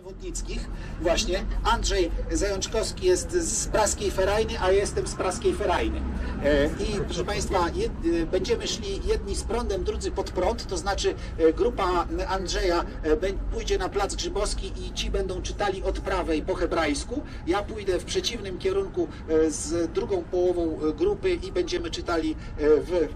przewodnickich właśnie. Andrzej Zajączkowski jest z Praskiej Ferajny, a jestem z Praskiej Ferajny. E, I proszę Państwa, jed, e, będziemy szli jedni z prądem, drudzy pod prąd, to znaczy e, grupa Andrzeja pójdzie na Plac Grzybowski i ci będą czytali od prawej po hebrajsku. Ja pójdę w przeciwnym kierunku z drugą połową grupy i będziemy czytali w...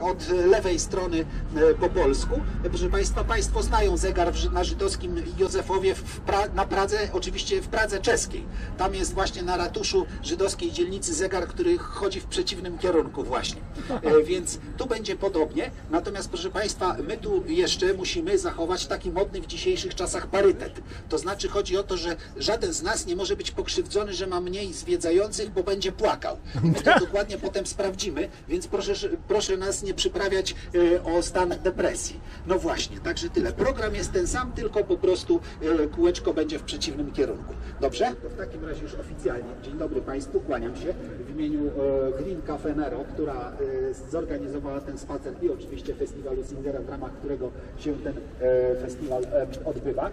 od lewej strony e, po polsku. Proszę Państwa, Państwo znają zegar na żydowskim Józefowie pra, na Pradze, oczywiście w Pradze czeskiej. Tam jest właśnie na ratuszu żydowskiej dzielnicy zegar, który chodzi w przeciwnym kierunku właśnie. E, Więc tu będzie podobnie. Natomiast proszę Państwa, my tu jeszcze musimy zachować taki modny w dzisiejszych czasach parytet. To znaczy chodzi o to, że żaden z nas nie może być pokrzywdzony, że ma mniej zwiedzających, bo będzie płakał. My to dokładnie potem sprawdzimy, więc proszę, proszę nas nie przyprawiać e, o stan depresji. No właśnie, także tyle. Program jest ten sam, tylko po prostu e, kółeczko będzie w przeciwnym kierunku. Dobrze? To w takim razie już oficjalnie. Dzień dobry Państwu, kłaniam się w imieniu e, Green Cafe Nero, która e, zorganizowała ten spacer i oczywiście festiwalu Singera, w ramach którego się ten e, festiwal odbywa.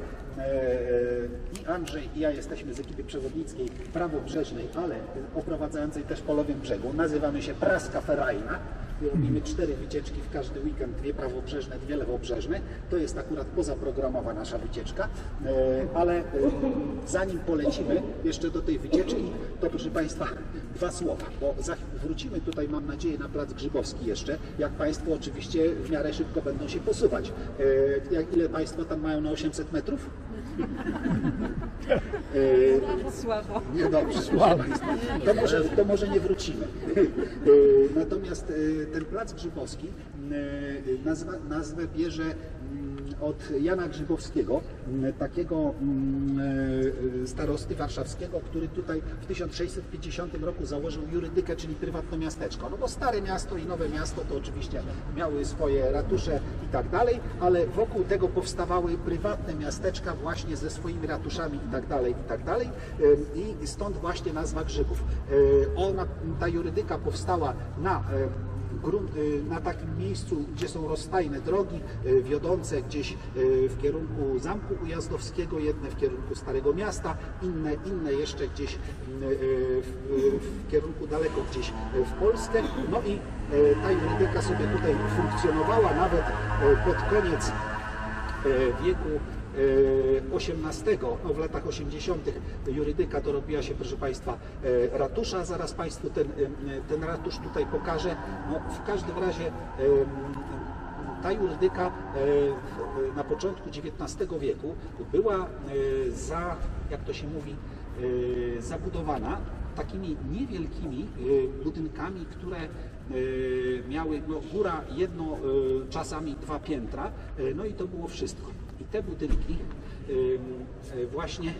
I Andrzej i ja jesteśmy z ekipy przewodnickiej prawobrzeżnej, ale oprowadzającej też po lewym brzegu. Nazywamy się Praska Ferajna. Robimy cztery wycieczki w każdy weekend, dwie prawobrzeżne, dwie lewobrzeżne. To jest akurat pozaprogramowa nasza wycieczka, ale zanim polecimy jeszcze do tej wycieczki, to proszę Państwa dwa słowa, bo za, wrócimy tutaj mam nadzieję na Plac Grzybowski jeszcze, jak Państwo oczywiście w miarę szybko będą się posuwać. E, Jak, ile Państwo tam mają na 800 metrów? E, Słabo. nie dobrze, słabo. To może, to może nie wrócimy. E, Natomiast e, ten plac Grzybowski e, nazwa, nazwę bierze od Jana Grzybowskiego, mm, takiego mm, e, starosty warszawskiego, który tutaj w 1650 roku założył jurydykę, czyli prywatne miasteczko. No bo stare miasto i nowe miasto to oczywiście miały swoje ratusze i tak dalej, ale wokół tego powstawały prywatne miasteczka właśnie ze swoimi ratuszami i tak dalej, i tak dalej. E, I stąd właśnie nazwa Grzybów. E, Ona, ta jurydyka powstała na grunt, y, na takim miejscu, gdzie są rozstajne drogi y, wiodące gdzieś y, w kierunku Zamku Ujazdowskiego, jedne w kierunku Starego Miasta, inne, inne jeszcze gdzieś w, w kierunku daleko gdzieś w Polskę. No i ta jurydyka sobie tutaj funkcjonowała nawet pod koniec wieku XVIII, no w latach 80. jurydyka dorobiła się, proszę Państwa, e, ratusza. Zaraz Państwu ten, e, ten ratusz tutaj pokażę. No, w każdym razie e, ta jurydyka e, na początku XIX wieku była e, za, jak to się mówi, e, zabudowana takimi niewielkimi e, budynkami, które e, miały no, góra jedno, e, czasami dwa piętra, e, no i to było wszystko. I te budynki e, właśnie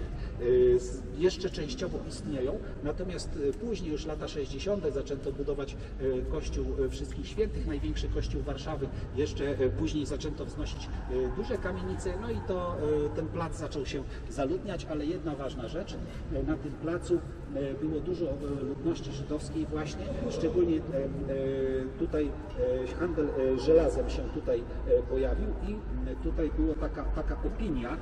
jeszcze częściowo istnieją, natomiast e, później, już lata 60. zaczęto budować e, Kościół Wszystkich Świętych, największy kościół Warszawy. Jeszcze później zaczęto wznosić duże kamienice, no i to ten plac zaczął się zaludniać, ale jedna ważna rzecz, na tym placu było dużo ludności żydowskiej właśnie, szczególnie tutaj handel żelazem się tutaj pojawił i tutaj była taka, taka opinia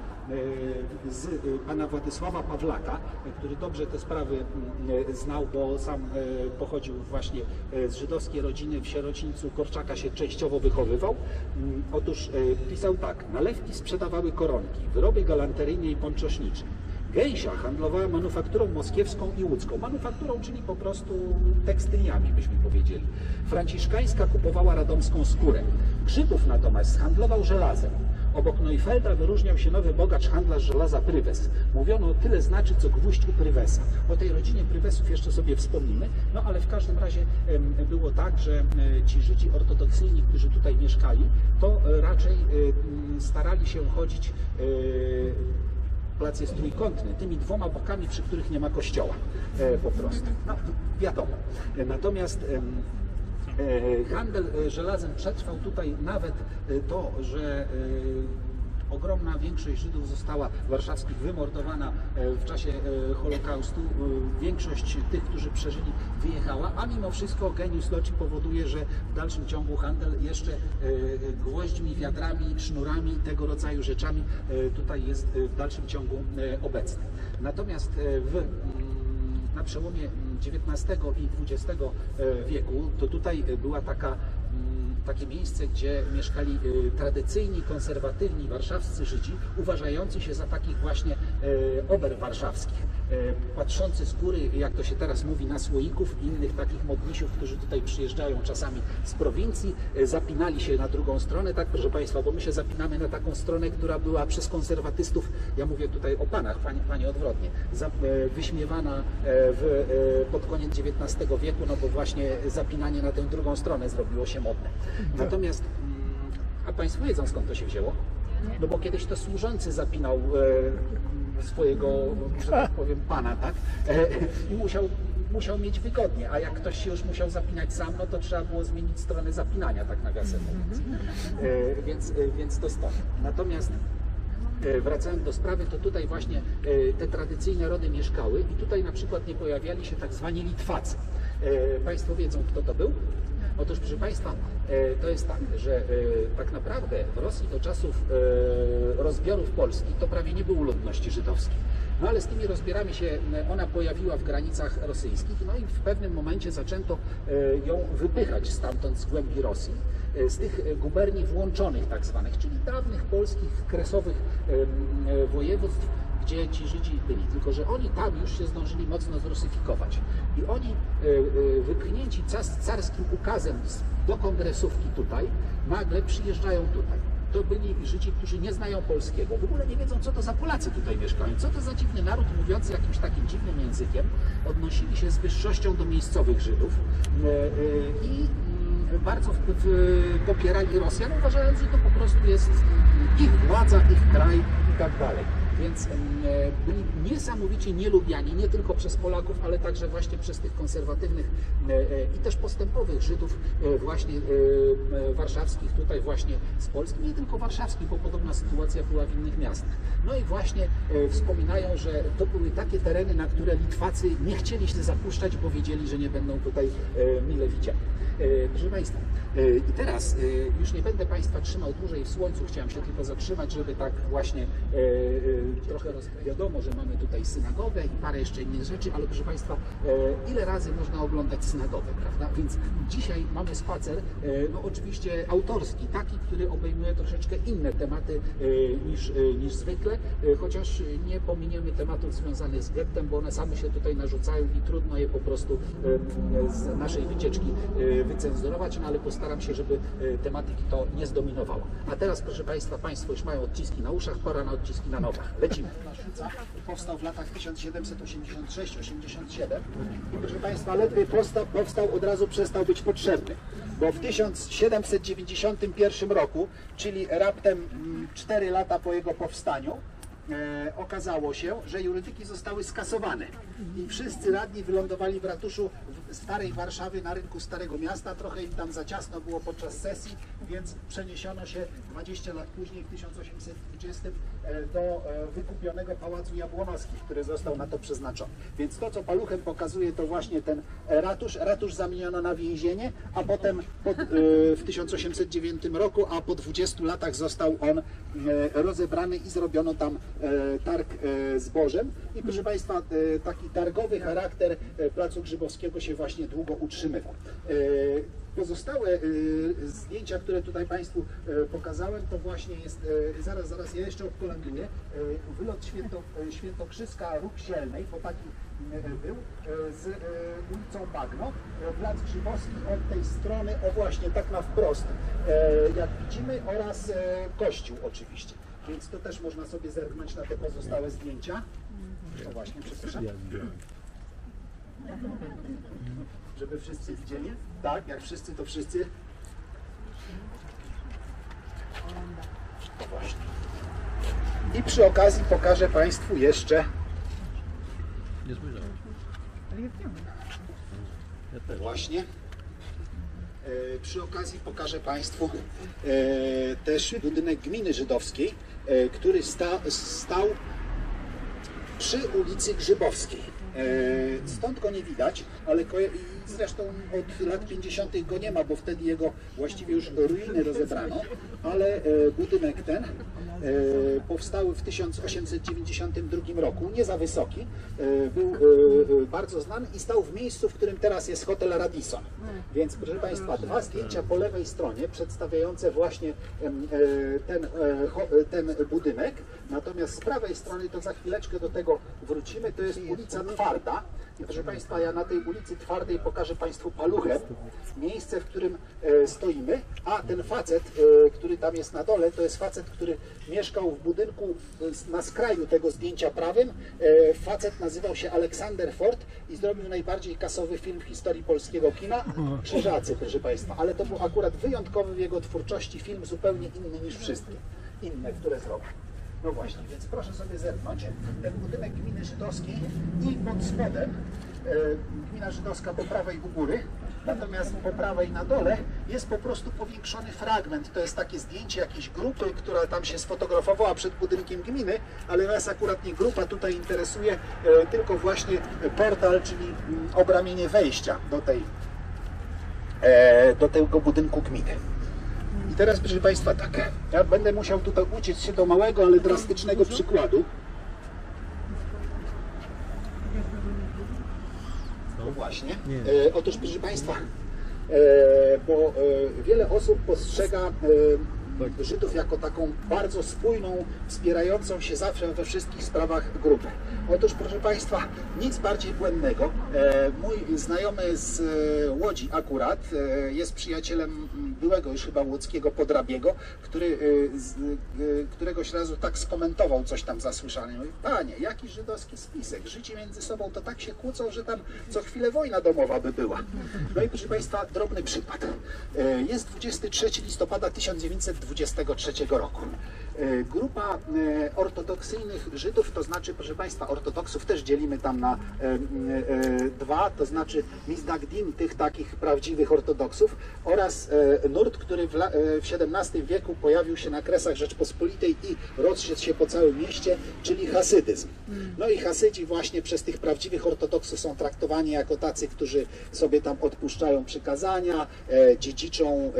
z e, pana Władysława Pawlaka, e, który dobrze te sprawy m, e, znał, bo sam e, pochodził właśnie e, z żydowskiej rodziny w sierocińcu Korczaka się częściowo wychowywał. Mm, Otóż e, pisał tak, nalewki sprzedawały koronki, wyroby galanteryjne i ponczosznicze. Gęsia handlowała manufakturą moskiewską i łódzką. Manufakturą, czyli po prostu tekstyliami, byśmy powiedzieli. Franciszkańska kupowała radomską skórę. Grzybów natomiast handlował żelazem. Obok Neufelda wyróżniał się nowy bogacz handlarz żelaza Prywes. Mówiono tyle znaczy, co gwóźdź u Prywesa. O tej rodzinie Prywesów jeszcze sobie wspomnimy, no ale w każdym razie było tak, że e, ci Żydzi ortodoksyjni, którzy tutaj mieszkali, to e, raczej e, starali się chodzić plac jest trójkątny, tymi dwoma bokami, przy których nie ma kościoła po prostu. No, wiadomo. Natomiast handel e, żelazem przetrwał tutaj nawet e, to, że e, ogromna większość Żydów została warszawskich wymordowana e, w czasie e, Holokaustu. E, Większość tych, którzy przeżyli, wyjechała, a mimo wszystko geniusz loci powoduje, że w dalszym ciągu handel jeszcze e, gwoźdźmi, wiadrami, sznurami, tego rodzaju rzeczami e, tutaj jest e, w dalszym ciągu e, obecny. Natomiast e, w mm, na przełomie XIX i XX wieku, to tutaj była taka, mm, takie miejsce, gdzie mieszkali y, tradycyjni, konserwatywni warszawscy Żydzi, uważający się za takich właśnie e, ober warszawskich, e, patrzący z góry, jak to się teraz mówi, na słoików i innych takich modnisiów, którzy tutaj przyjeżdżają czasami z prowincji, e, zapinali się na drugą stronę, tak proszę Państwa, bo my się zapinamy na taką stronę, która była przez konserwatystów, ja mówię tutaj o panach, panie, panie odwrotnie, e, wyśmiewana e, w, e, pod koniec XIX wieku, no bo właśnie zapinanie na tę drugą stronę zrobiło się modne. Natomiast, mm, a Państwo wiedzą skąd to się wzięło? No bo kiedyś to służący zapinał e, swojego, że tak powiem, pana, tak? E, I musiał, musiał mieć wygodnie, a jak ktoś się już musiał zapinać sam, no to trzeba było zmienić stronę zapinania, tak nawiasem mówiąc. E, więc, e, więc to stąd. Natomiast Wracając do sprawy, to tutaj właśnie te tradycyjne rody mieszkały i tutaj na przykład nie pojawiali się tak zwani Litwacy. Państwo wiedzą, kto to był? Otóż, proszę Państwa, e, to jest tak, że e, tak naprawdę w Rosji do czasów e, rozbiorów Polski to prawie nie było ludności żydowskiej. No ale z tymi rozbierami się ona pojawiła w granicach rosyjskich, no i w pewnym momencie zaczęto ją wypychać stamtąd z głębi Rosji z tych guberni włączonych tak zwanych, czyli dawnych polskich kresowych województw, gdzie ci Żydzi byli. Tylko, że oni tam już się zdążyli mocno zrusyfikować. I oni e, e, wypchnięci carskim ukazem do kongresówki tutaj, nagle przyjeżdżają tutaj. To byli Żydzi, którzy nie znają polskiego, w ogóle nie wiedzą, co to za Polacy tutaj mieszkają, co to za dziwny naród mówiący jakimś takim dziwnym językiem. Odnosili się z wyższością do miejscowych Żydów e, i mm, bardzo popierali Rosjan, uważając, że to po prostu jest ich władza, ich kraj i tak dalej. Więc byli niesamowicie nielubiani nie tylko przez Polaków, ale także właśnie przez tych konserwatywnych e, i też postępowych Żydów e, właśnie e, warszawskich, tutaj właśnie z Polski, nie tylko warszawskich, bo podobna sytuacja była w innych miastach. No i właśnie wspominają, że to były takie tereny, na które Litwacy nie chcieli się zapuszczać, bo wiedzieli, że nie będą tutaj mile widziani. Proszę Państwa, i teraz już nie będę Państwa trzymał dłużej w słońcu, chciałem się tylko zatrzymać, żeby tak właśnie trochę wiadomo, że mamy tutaj synagogę i parę jeszcze innych rzeczy, ale proszę Państwa, e, ile razy można oglądać synagogę, prawda? Więc dzisiaj mamy spacer, e, no oczywiście autorski, taki, który obejmuje troszeczkę inne tematy e, niż, niż zwykle, chociaż nie pominiemy tematów związanych z gettem, bo one same się tutaj narzucają i trudno je po prostu z naszej wycieczki wycenzurować, no ale postaram się, żeby tematyki to nie zdominowało. A teraz, proszę Państwa, Państwo już mają odciski na uszach, pora na odciski na nogach. Lecimy. Powstał w latach 1786-87 i proszę Państwa, ledwie powstał, powstał, od razu przestał być potrzebny. Bo w 1791 roku, czyli raptem 4 lata po jego powstaniu, e, okazało się, że jurydyki zostały skasowane i wszyscy radni wylądowali w ratuszu w starej Warszawy na rynku Starego Miasta. Trochę im tam za ciasno było podczas sesji, więc przeniesiono się 20 lat później, w 1820, e, do e, wykupionego Pałacu Jabłonowskich, który został na to przeznaczony. Więc to, co paluchem pokazuje, to właśnie ten e, ratusz. Ratusz zamieniono na więzienie, a potem pod, e, w 1809 roku, a po 20 latach został on e, rozebrany i zrobiono tam e, targ e, zbożem. I proszę Państwa, e, taki targowy charakter e, Placu Grzybowskiego się właśnie długo utrzymywał. Pozostałe e, zdjęcia, które tutaj Państwu e, pokazałem, to właśnie jest, e, zaraz, zaraz, ja jeszcze odkolenduję, e, wylot Święto, Świętokrzyska Róg Sielnej, bo taki był, z ulicą Bagno, e, Plac Grzybowski od tej strony, o właśnie tak na wprost, jak widzimy, oraz kościół oczywiście. Więc to też można sobie zerknąć na te pozostałe zdjęcia. O właśnie, przepraszam. Żeby wszyscy widzieli? Tak, jak wszyscy, to wszyscy. To właśnie. I przy okazji pokażę Państwu jeszcze Nie spojrzałem. właśnie E, Przy okazji pokażę Państwu e, też budynek gminy żydowskiej, e, który sta, stał przy ulicy Grzybowskiej. E, Stąd go nie widać, ale zresztą od lat 50. go nie ma, bo wtedy jego właściwie już ruiny rozebrano, ale e, budynek ten e, powstały w 1892 roku, nie za wysoki, był bardzo znany i stał w miejscu, w którym teraz jest hotel Radisson. Więc proszę Państwa, dwa zdjęcia po lewej stronie przedstawiające właśnie ten, ten budynek, natomiast z prawej strony, to za chwileczkę do tego wrócimy, to jest ulica Twarda. Proszę Państwa, ja na tej ulicy Twardej pokażę Państwu paluchem, miejsce, w którym e, stoimy, a ten facet, e, który tam jest na dole, to jest facet, który mieszkał w budynku e, na skraju tego zdjęcia prawym. Facet nazywał się Aleksander Ford i zrobił najbardziej kasowy film w historii polskiego kina, Krzyżacy, proszę Państwa. Ale to był akurat wyjątkowy w jego twórczości film, zupełnie inny niż wszystkie inne, które zrobił. No właśnie, więc proszę sobie zerknąć. Ten budynek gminy żydowskiej i pod spodem e, gmina żydowska po prawej u góry, natomiast po prawej na dole jest po prostu powiększony fragment. To jest takie zdjęcie jakiejś grupy, która tam się sfotografowała przed budynkiem gminy, ale nas akurat nie grupa tutaj interesuje, e, tylko właśnie portal, czyli mm, obramienie wejścia do tej e, do tego budynku gminy. I teraz, proszę Państwa, tak. Ja będę musiał tutaj uciec się do małego, ale drastycznego przykładu. No właśnie. E, otóż, proszę Państwa, e, bo e, wiele osób postrzega e, Żydów jako taką bardzo spójną, wspierającą się zawsze we wszystkich sprawach grupę. Otóż, proszę Państwa, nic bardziej błędnego. E, mój znajomy z e, Łodzi akurat e, jest przyjacielem byłego już chyba łódzkiego Podrabiego, który któregoś razu tak skomentował coś tam zasłyszane. Mówi, Panie, jaki żydowski spisek? Życie między sobą to tak się kłócą, że tam co chwilę wojna domowa by była. No i proszę Państwa, drobny przykład. Jest 23 listopada 1923 roku. E, Grupa e, ortodoksyjnych Żydów, to znaczy, proszę Państwa, ortodoksów też dzielimy tam na e, dwa, to znaczy Mizdagdim, tych takich prawdziwych ortodoksów oraz nurt, który w, w XVII wieku pojawił się na kresach Rzeczpospolitej i rozszedł się po całym mieście, czyli hasydyzm. No i hasydzi właśnie przez tych prawdziwych ortodoksów są traktowani jako tacy, którzy sobie tam odpuszczają przykazania, dziedziczą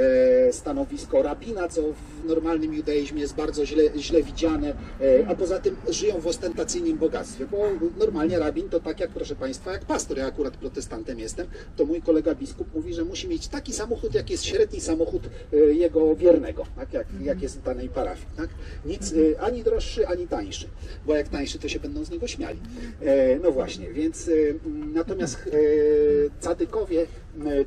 stanowisko rabina, co w normalnym judaizmie jest bardzo źle, źle widziane, e, a poza tym żyją w ostentacyjnym bogactwie, bo normalnie rabin to tak jak, proszę Państwa, jak pastor, ja akurat protestantem jestem, to mój kolega biskup mówi, że musi mieć taki samochód, jak jest średni samochód e, jego wiernego, tak? jak, jak jest w danej parafii. Tak? Nic e, ani droższy, ani tańszy, bo jak tańszy, to się będą z niego śmiali. No właśnie, więc natomiast cadykowie,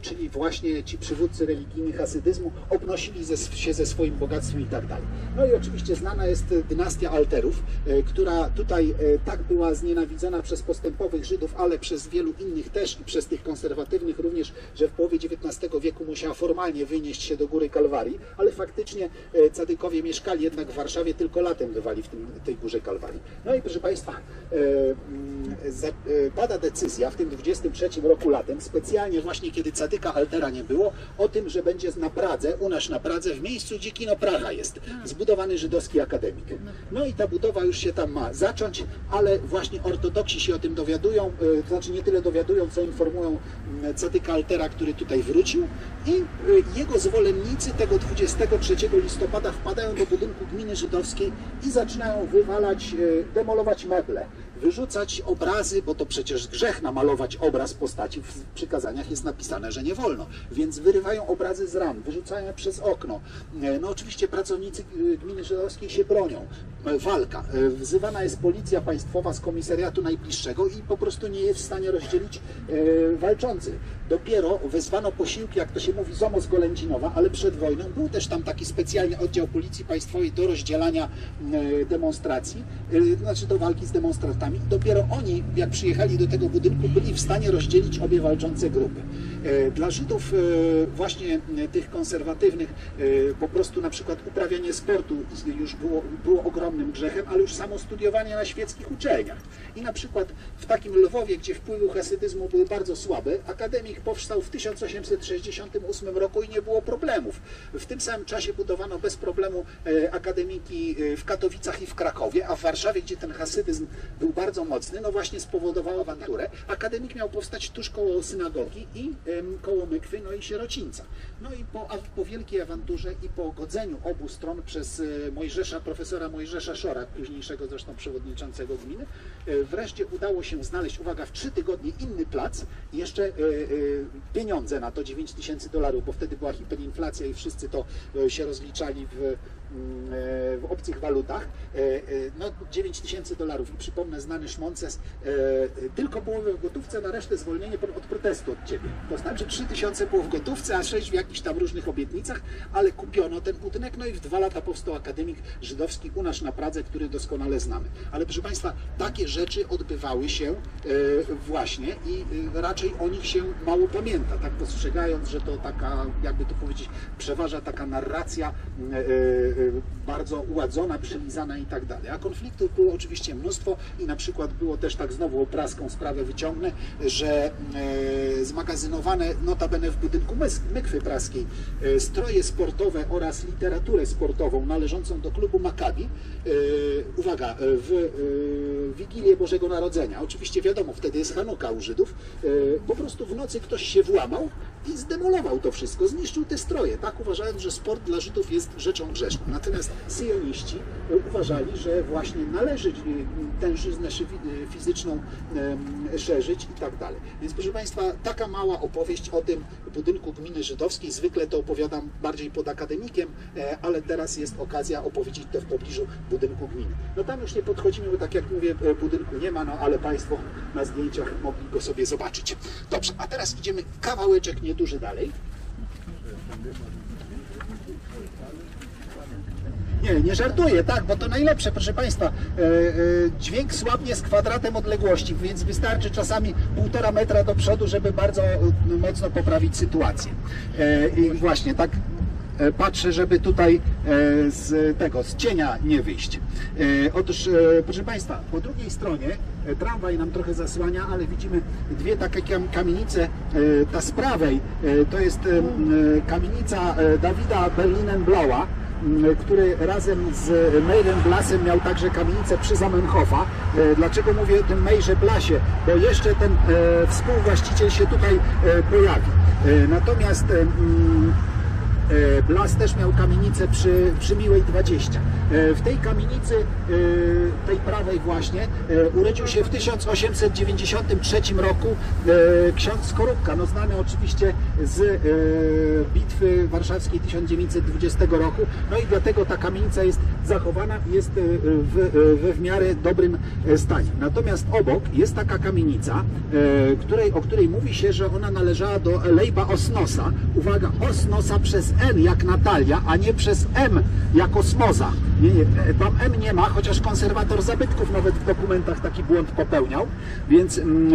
czyli właśnie ci przywódcy religijni hasydyzmu, obnosili ze, się ze swoim bogactwem i tak dalej. No i oczywiście znana jest dynastia Alterów, e, która tutaj e, tak była znienawidzona przez postępowych Żydów, ale przez wielu innych też i przez tych konserwatywnych również, że w połowie XIX wieku musiała formalnie wynieść się do góry Kalwarii, ale faktycznie e, cadykowie mieszkali jednak w Warszawie, tylko latem bywali w tym, tej górze Kalwarii. No i proszę Państwa, e, e, pada decyzja w tym 23 roku latem, specjalnie właśnie kiedy cadyka Altera nie było, o tym, że będzie na Pradze, u nas na Pradze, w miejscu gdzie kino Praga jest, zbudowany żydowski akademik. No i ta budowa już się tam ma zacząć, ale właśnie ortodoksi się o tym dowiadują, e, to znaczy nie tyle dowiadują, co informują mm, cadyka Altera, który tutaj wrócił i e, jego zwolennicy tego 23 listopada wpadają do budynku gminy żydowskiej i zaczynają wywalać, e, demolować meble, wyrzucać obrazy, bo to przecież grzech namalować obraz postaci. W przykazaniach jest napisane, że nie wolno. Więc wyrywają obrazy z ram, wyrzucają przez okno. E, No oczywiście pracownicy e, gminy żydowskiej się bronią. E, Walka. Wzywana jest policja państwowa z komisariatu najbliższego i po prostu nie jest w stanie rozdzielić walczących. Dopiero wezwano posiłki, jak to się mówi, z Golędzinowa, ale przed wojną był też tam taki specjalny oddział policji państwowej do rozdzielania e, demonstracji, e, znaczy do walki z demonstrantami. Dopiero oni, jak przyjechali do tego budynku, byli w stanie rozdzielić obie walczące grupy. E, Dla Żydów e, właśnie e, tych konserwatywnych po prostu na przykład uprawianie sportu już było, było ogromnym grzechem, ale już samo studiowanie na świeckich uczelniach. I na przykład w takim Lwowie, gdzie wpływy hasydyzmu były bardzo słabe, akademik powstał w 1868 roku i nie było problemów. W tym samym czasie budowano bez problemu akademiki w Katowicach i w Krakowie, a w Warszawie, gdzie ten hasydyzm był bardzo mocny, no właśnie spowodował awanturę. Akademik miał powstać tuż koło synagogi i em, koło Mykwy, no i sierocińca. No i po, po wielkiej awanturze i po godzeniu obu stron przez e, Mojżesza, profesora Mojżesza Szora, późniejszego zresztą przewodniczącego gminy, e, wreszcie udało się znaleźć, uwaga, w trzy tygodnie inny plac jeszcze e, pieniądze na to, 9 tysięcy dolarów, bo wtedy była hiperinflacja i wszyscy to się rozliczali w, w obcych walutach. E, e, No 9 tysięcy dolarów i przypomnę, znany Szmonces, e, tylko połowę w gotówce, na resztę zwolnienie od protestu od Ciebie. To znaczy 3 tysiące było w gotówce, a 6 w jakichś tam różnych obietnicach, ale kupiono ten budynek, no i w dwa lata powstał akademik żydowski u nas na Pradze, który doskonale znamy. Ale proszę Państwa, takie rzeczy odbywały się właśnie i raczej o nich się mało pamięta, tak postrzegając, że to taka, jakby to powiedzieć, przeważa taka narracja bardzo uładzona, przylizana i tak dalej. A konfliktów było oczywiście mnóstwo i na przykład było też tak znowu praską sprawę wyciągnę, że e, zmagazynowane notabene w budynku Mykwy Praskiej e, stroje sportowe oraz literaturę sportową należącą do klubu Maccabi, uwaga, w Wigilię Bożego Narodzenia, oczywiście wiadomo, wtedy jest Hanuka u Żydów, po prostu w nocy ktoś się włamał i zdemolował to wszystko, zniszczył te stroje, tak uważając, że sport dla Żydów jest rzeczą grzeszną. Natomiast syjoniści e, uważali, że właśnie należy e, tężyznę e, fizyczną em, szerzyć i tak dalej. Więc proszę Państwa, taka mała opowieść o tym budynku gminy żydowskiej. Zwykle to opowiadam bardziej pod akademikiem, e, ale teraz jest okazja opowiedzieć to w pobliżu budynku gminy. No tam już nie podchodzimy, bo tak jak mówię, e, budynku nie ma, no ale Państwo na zdjęciach mogli go sobie zobaczyć. Dobrze, a teraz idziemy kawałeczek nieduży dalej. Nie, nie żartuję, tak, bo to najlepsze, proszę Państwa. E, e, dźwięk słabnie z kwadratem odległości, więc wystarczy czasami półtora metra do przodu, żeby bardzo mocno poprawić sytuację. E, I właśnie tak patrzę, żeby tutaj z tego, z cienia nie wyjść. Otóż, proszę Państwa, po drugiej stronie tramwaj nam trochę zasłania, ale widzimy dwie takie kam- kamienice. Ta z prawej to jest kamienica Dawida Berlinenblaua, m, który razem z Meirem Blasem miał także kamienicę przy Zamenhofa. E, Dlaczego mówię o tym Meirze Blasie? Bo jeszcze ten e, współwłaściciel się tutaj e, pojawi. Natomiast Blas też miał kamienicę przy, przy Miłej 20. E, W tej kamienicy, e, tej prawej właśnie, e, urodził się w 1893 roku e, ksiądz Skorupka, no znany oczywiście z e, bitwy warszawskiej 1920 roku. No i dlatego ta kamienica jest zachowana jest e, w, e, we w miarę dobrym e, stanie. Natomiast obok jest taka kamienica, e, której, o której mówi się, że ona należała do Lejba Osnosa. Uwaga, Osnosa przez N jak Natalia, a nie przez M jak Osmoza. Nie, nie, e, tam M nie ma, chociaż konserwator zabytków nawet w dokumentach taki błąd popełniał. Więc mm,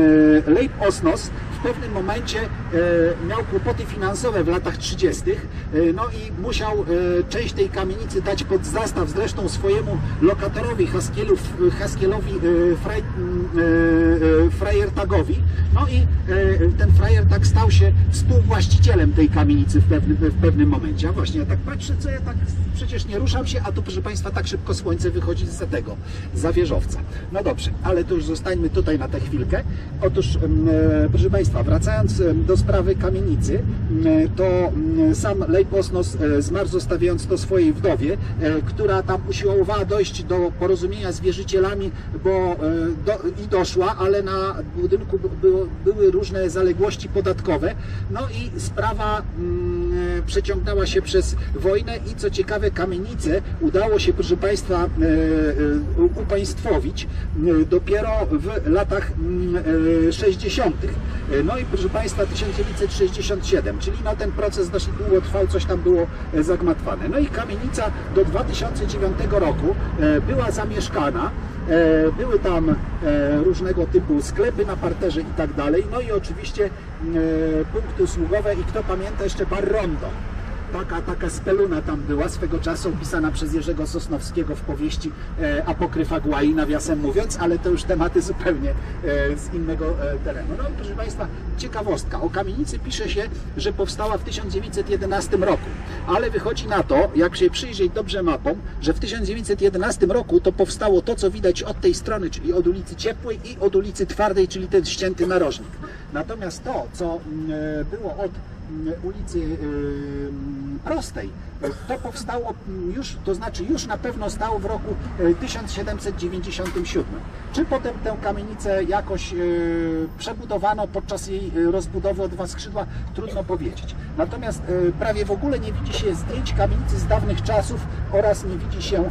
e, Lejb Osnos w pewnym momencie e, miał kłopoty finansowe w latach 30. e, No i musiał e, część tej kamienicy dać pod zastaw zresztą swojemu lokatorowi Haskielowi e, Fraj, e, e, Frajertagowi. No i e, ten Frajertag stał się współwłaścicielem tej kamienicy w pewnym, w pewnym momencie. A właśnie, ja tak patrzę, co ja tak przecież nie ruszam się, a tu proszę Państwa tak szybko słońce wychodzi za tego, za wieżowca. No dobrze, ale to już zostańmy tutaj na tę chwilkę. Otóż, proszę Państwa, wracając do sprawy kamienicy, to sam Lejposnos zmarł zostawiając to swojej wdowie, która tam usiłowała dojść do porozumienia z wierzycielami, bo do, i doszła, ale na budynku by- było, były różne zaległości podatkowe. No i sprawa mm, przeciągnęła się przez wojnę i co ciekawe kamienice udało się, proszę Państwa, e, e, upaństwowić dopiero w latach mm, e, 60. E, No i proszę Państwa 1967, czyli no ten proces dość długo trwał, coś tam było zagmatwane. No i kamienica do 2009 roku była zamieszkana. Były tam różnego typu sklepy na parterze i tak dalej. No i oczywiście punkty usługowe i kto pamięta jeszcze bar Rondo. Taka, taka speluna tam była swego czasu opisana przez Jerzego Sosnowskiego w powieści e, Apokryfa Głai, nawiasem mówiąc, ale to już tematy zupełnie e, z innego e, terenu. No i proszę Państwa, ciekawostka. O kamienicy pisze się, że powstała w 1911 roku, ale wychodzi na to, jak się przyjrzeć dobrze mapom, że w 1911 roku to powstało to, co widać od tej strony, czyli od ulicy Ciepłej i od ulicy Twardej, czyli ten ścięty narożnik. Natomiast to, co mm, e, było od mm, ulicy y, Prostej, to powstało już, to znaczy już na pewno stało w roku y, 1797. Czy potem tę kamienicę jakoś przebudowano podczas jej rozbudowy o dwa skrzydła, trudno powiedzieć. Natomiast prawie w ogóle nie widzi się zdjęć kamienicy z dawnych czasów oraz nie widzi się e,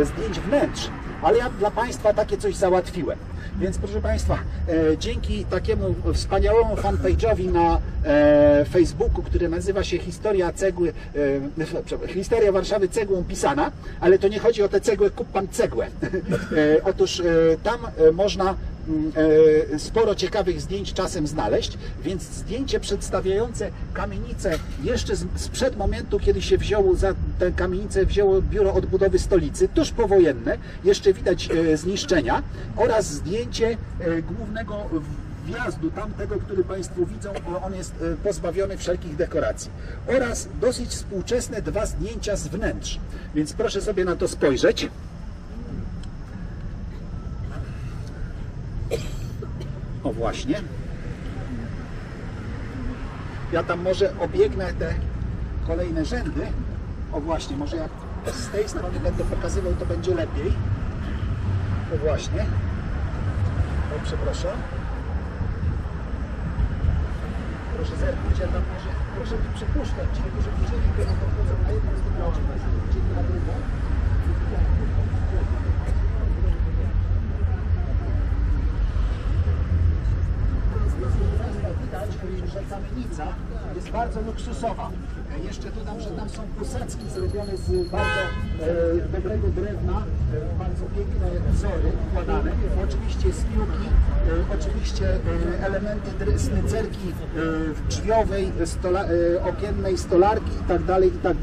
e, zdjęć wnętrz. Ale ja dla Państwa takie coś załatwiłem. Więc proszę Państwa, e, dzięki takiemu wspaniałemu fanpage'owi na e, Facebooku, który nazywa się Historia Cegły, e, Historia Warszawy cegłą pisana, ale to nie chodzi o tę cegłę, kup Pan cegłę. Otóż tam można mm, sporo ciekawych zdjęć czasem znaleźć, więc zdjęcie przedstawiające kamienicę jeszcze sprzed momentu, kiedy się wzięło za tę kamienicę wzięło biuro odbudowy stolicy, tuż powojenne, jeszcze widać zniszczenia oraz zdjęcie e, głównego wjazdu tamtego, który Państwo widzą, on jest e, pozbawiony wszelkich dekoracji. Oraz dosyć współczesne dwa zdjęcia z wnętrz. Więc proszę sobie na to spojrzeć. O właśnie. Ja tam może obiegnę te kolejne rzędy. O właśnie, może jak z tej strony będę pokazywał, to będzie lepiej. O właśnie. Przepraszam. Proszę zerknąć, ja tam może, proszę mi przypuszczać, ci, którzy widzieli, kiedy podchodzą na jedną stronę, widzieli na drugą. Widać, że kamienica jest bardzo luksusowa. E, Jeszcze dodam, że tam są posadzki zrobione z bardzo e, dobrego drewna, e, bardzo piękne wzory układane. Oczywiście spiłki, e, oczywiście e, elementy snycerki e, drzwiowej, stola, e, okiennej, stolarki i tak dalej, i tak.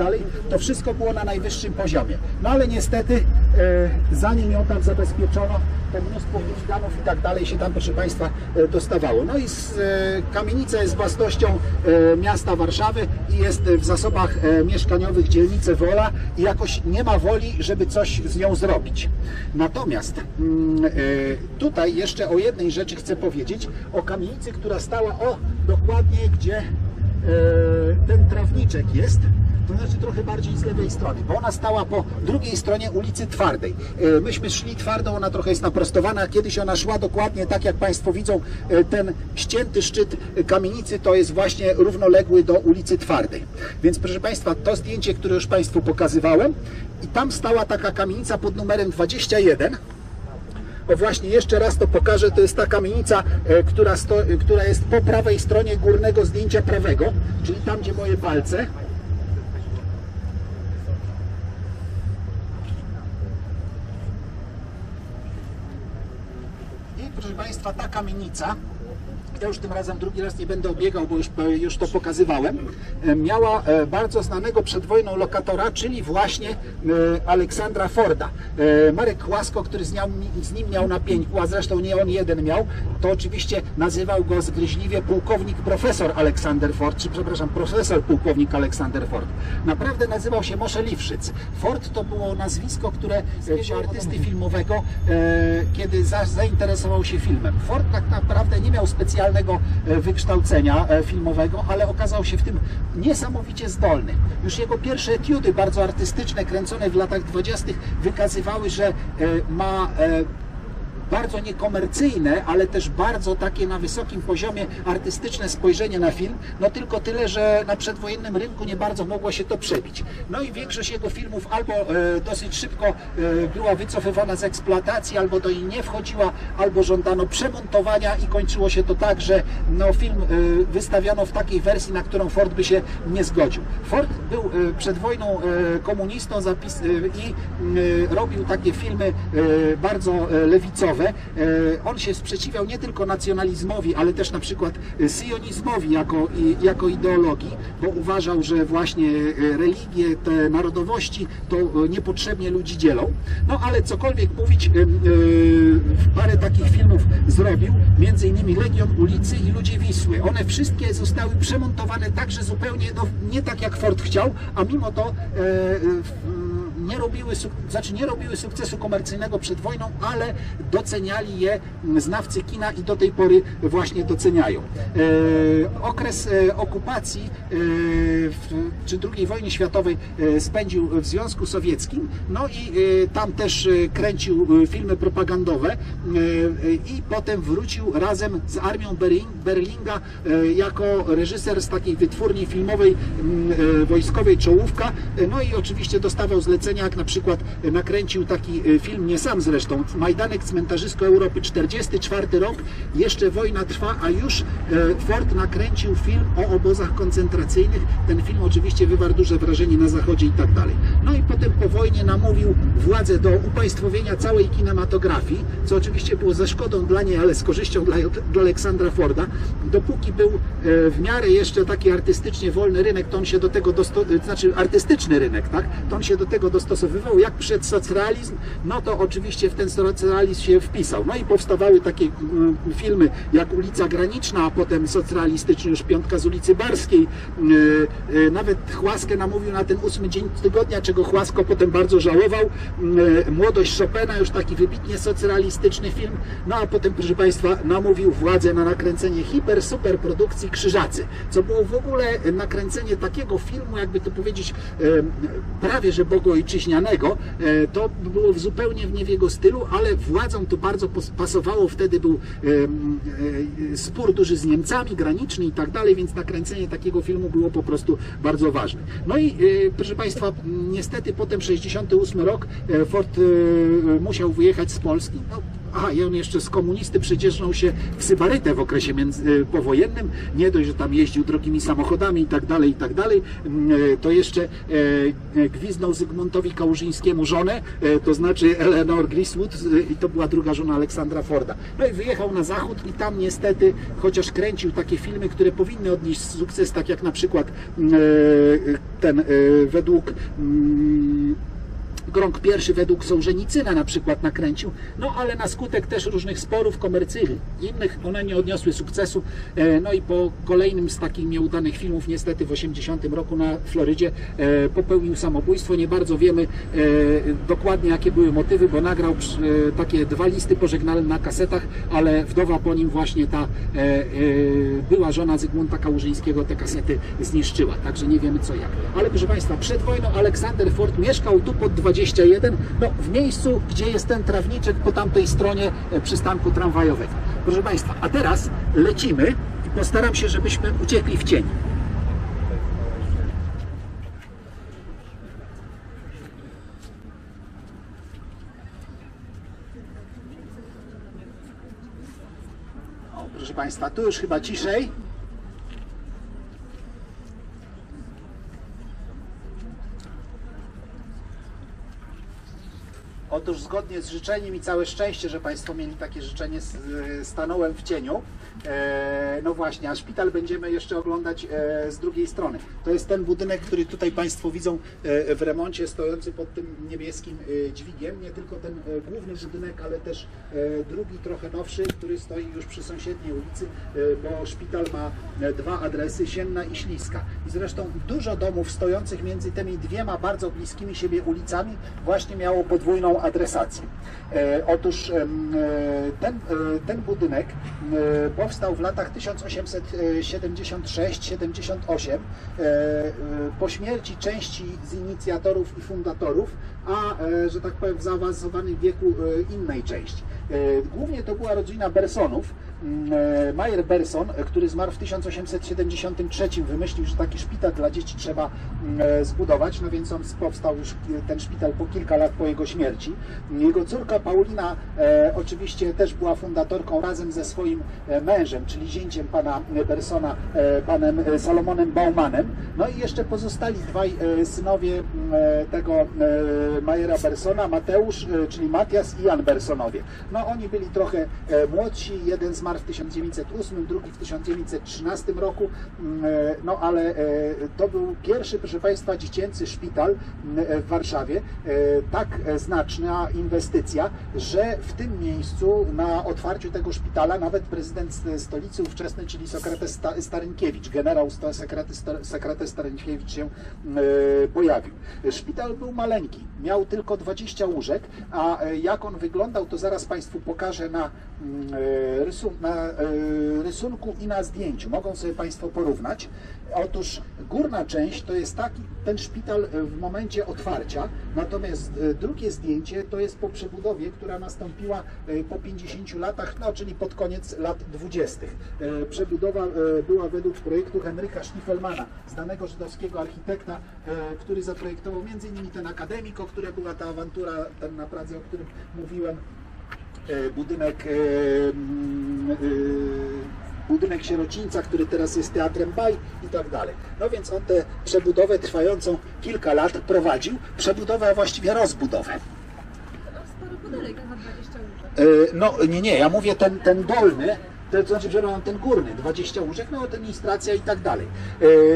To wszystko było na najwyższym poziomie. No ale niestety, e, zanim ją tam zabezpieczono, mnóstwo chuliganów i tak dalej się tam, proszę Państwa, e, dostawało. No i e, kamienica jest własnością e, miasta Warszawy i jest w zasobach mieszkaniowych dzielnicy Wola i jakoś nie ma woli, żeby coś z nią zrobić. Natomiast mm, tutaj jeszcze o jednej rzeczy chcę powiedzieć, o kamienicy, która stała o dokładnie gdzie ten trawniczek jest, to znaczy trochę bardziej z lewej strony, bo ona stała po drugiej stronie ulicy Twardej. E, Myśmy szli twardą, ona trochę jest naprostowana, kiedyś ona szła dokładnie tak, jak Państwo widzą, e, ten ścięty szczyt kamienicy to jest właśnie równoległy do ulicy Twardej. Więc proszę Państwa, to zdjęcie, które już Państwu pokazywałem i tam stała taka kamienica pod numerem 21, o właśnie, jeszcze raz to pokażę. To jest ta kamienica, która, sto, e, która jest po prawej stronie górnego zdjęcia prawego, czyli tam, gdzie moje palce. I proszę Państwa, ta kamienica, ja już tym razem drugi raz nie będę obiegał, bo już, już to pokazywałem, e, miała e, bardzo znanego przed wojną lokatora, czyli właśnie e, Aleksandra Forda. Marek Łasko, który z, nią, z nim miał na pieńku, a zresztą nie on jeden miał, to oczywiście nazywał go zgryźliwie pułkownik profesor Aleksander Ford, czy przepraszam, profesor pułkownik Aleksander Ford. Naprawdę nazywał się Moshe Liwszyc. Ford to było nazwisko, które e, artysty filmowego, kiedy za, zainteresował się filmem. Ford tak naprawdę nie miał specjalnego e, wykształcenia e, filmowego, ale okazał się w tym niesamowicie zdolny. Już jego pierwsze etiudy, bardzo artystyczne, kręcone w latach 20., wykazywały, że e, ma bardzo niekomercyjne, ale też bardzo takie na wysokim poziomie artystyczne spojrzenie na film, no tylko tyle, że na przedwojennym rynku nie bardzo mogło się to przebić. No i większość jego filmów albo e, dosyć szybko e, była wycofywana z eksploatacji, albo do niej nie wchodziła, albo żądano przemontowania i kończyło się to tak, że no, film e, wystawiano w takiej wersji, na którą Ford by się nie zgodził. Ford był e, przed wojną e, komunistą zapis, e, i e, robił takie filmy e, bardzo e, lewicowe, propagandowe. On się sprzeciwiał nie tylko nacjonalizmowi, ale też na przykład syjonizmowi jako, jako ideologii, bo uważał, że właśnie religie, te narodowości to niepotrzebnie ludzi dzielą. No ale cokolwiek mówić, parę takich filmów zrobił, między innymi Legion ulicy i Ludzie Wisły. One wszystkie zostały przemontowane także zupełnie, no, nie tak jak Ford chciał, a mimo to e, e, nie robiły, znaczy nie robiły sukcesu komercyjnego przed wojną, ale doceniali je znawcy kina i do tej pory właśnie doceniają. E, okres e, okupacji e, czy II wojny światowej spędził w Związku Sowieckim, no i tam też kręcił filmy propagandowe i potem wrócił razem z armią Berlinga jako reżyser z takiej wytwórni filmowej wojskowej Czołówka, no i oczywiście dostawał zlecenia jak na przykład nakręcił taki e, film, nie sam zresztą, Majdanek Cmentarzysko Europy, 44 rok, jeszcze wojna trwa, a już e, Ford nakręcił film o obozach koncentracyjnych. Ten film oczywiście wywarł duże wrażenie na zachodzie i tak dalej. No i potem po wojnie namówił władzę do upaństwowienia całej kinematografii, co oczywiście było ze szkodą dla niej, ale z korzyścią dla, dla Aleksandra Forda. Dopóki był e, w miarę jeszcze taki artystycznie wolny rynek, to on się do tego, znaczy artystyczny rynek, tak? To on się do tego dostosowywał, jak przed socrealizm, no to oczywiście w ten socrealizm się wpisał. No i powstawały takie mm, filmy jak Ulica Graniczna, a potem socrealistyczny już Piątka z ulicy Barskiej. E, e, nawet Chłaskę namówił na ten ósmy dzień tygodnia, czego Chłasko potem bardzo żałował. E, Młodość Chopina, już taki wybitnie socrealistyczny film. No a potem, proszę Państwa, namówił władzę na nakręcenie hiper, super produkcji Krzyżacy, co było w ogóle nakręcenie takiego filmu, jakby to powiedzieć, prawie że bogoojczyzny ojczyźnianego, e, to było zupełnie nie w jego stylu, ale władzom to bardzo pasowało. Wtedy był e, e, spór duży z Niemcami, graniczny i tak dalej, więc nakręcenie takiego filmu było po prostu bardzo ważne. No i proszę Państwa, niestety potem 68 rok Ford musiał wyjechać z Polski. No, Aha, i on jeszcze z komunisty przedzierżnął się w Sybarytę w okresie między, powojennym. Nie dość, że tam jeździł drogimi samochodami i tak dalej, i tak dalej, to jeszcze e, gwizdnął Zygmuntowi Kałużyńskiemu żonę, e, to znaczy Eleanor Griswood i to była druga żona Aleksandra Forda. No i wyjechał na zachód i tam niestety, chociaż kręcił takie filmy, które powinny odnieść sukces, tak jak na przykład e, ten według Grąg pierwszy według Sołżenicyna na przykład nakręcił, no ale na skutek też różnych sporów komercyjnych, innych one nie odniosły sukcesu, e, no i po kolejnym z takich nieudanych filmów niestety w 80 roku na Florydzie e, popełnił samobójstwo, nie bardzo wiemy e, dokładnie jakie były motywy, bo nagrał takie dwa listy pożegnalne na kasetach, ale wdowa po nim właśnie ta była żona Zygmunta Kałużyńskiego te kasety zniszczyła, także nie wiemy co jak. Ale proszę Państwa, przed wojną Aleksander Ford mieszkał tu pod 20 21, no, w miejscu, gdzie jest ten trawniczek po tamtej stronie e, przystanku tramwajowego. Proszę Państwa, a teraz lecimy i postaram się, żebyśmy uciekli w cień. O, proszę Państwa, tu już chyba ciszej. Otóż zgodnie z życzeniem i całe szczęście, że Państwo mieli takie życzenie, stanąłem w cieniu. E, no właśnie, a szpital będziemy jeszcze oglądać e, z drugiej strony. To jest ten budynek, który tutaj Państwo widzą e, w remoncie, stojący pod tym niebieskim dźwigiem. Nie tylko ten główny budynek, ale też drugi, trochę nowszy, który stoi już przy sąsiedniej ulicy, bo szpital ma dwa adresy, Sienna i Śliska. I zresztą dużo domów stojących między tymi dwiema bardzo bliskimi siebie ulicami właśnie miało podwójną adresację. Otóż ten, ten budynek powstał w latach 1876-78 e, e, po śmierci części z inicjatorów i fundatorów, a e, że tak powiem w zaawansowanym wieku innej części. Głównie to była rodzina Bersonów, Mm, e, Mayer Berson, który zmarł w 1873, wymyślił, że taki szpital dla dzieci trzeba mm, e, zbudować, no więc on powstał już ten szpital po kilka lat po jego śmierci. Jego córka Paulina e, oczywiście też była fundatorką razem ze swoim mężem, czyli zięciem pana Bersona, panem Salomonem Baumanem. No i jeszcze pozostali dwaj synowie mm, tego Majera Bersona, Mateusz, czyli Matias i Jan Bersonowie. No oni byli trochę e, młodsi, jeden zmarł w 1908, drugi w 1913 roku, mm, e, no ale e, to był pierwszy, proszę Państwa, dziecięcy szpital mm, e, w Warszawie. E, Tak e, znaczna inwestycja, że w tym miejscu na otwarciu tego szpitala nawet prezydent stolicy ówczesnej, czyli Sokrates Sta- Starynkiewicz, generał Sokrates, Sta- Sokrates Starynkiewicz się mm, e, pojawił. Szpital był maleńki, miał tylko 20 łóżek, a e, jak on wyglądał, to zaraz Państwu pokażę na, mm, e, rysun, na e, rysunku i na zdjęciu. Mogą sobie Państwo porównać. Otóż górna część to jest taki, ten szpital e, w momencie otwarcia, natomiast e, drugie zdjęcie to jest po przebudowie, która nastąpiła e, po 50 latach, no czyli pod koniec lat 20. E, Przebudowa była według projektu Henryka Schniefelmana, znanego żydowskiego architekta, który zaprojektował m.in. ten akademik, o której była ta awantura ten na Pradze, o którym mówiłem, budynek budynek sierocińca, który teraz jest teatrem baj i tak dalej. No więc on tę przebudowę trwającą kilka lat prowadził, przebudowę, a właściwie rozbudowę. Spory pudelek na 20 łóżek. E, No nie, nie, ja mówię ten, ten dolny, to znaczy, przepraszam, ten górny, 20 łóżek, no administracja i tak dalej.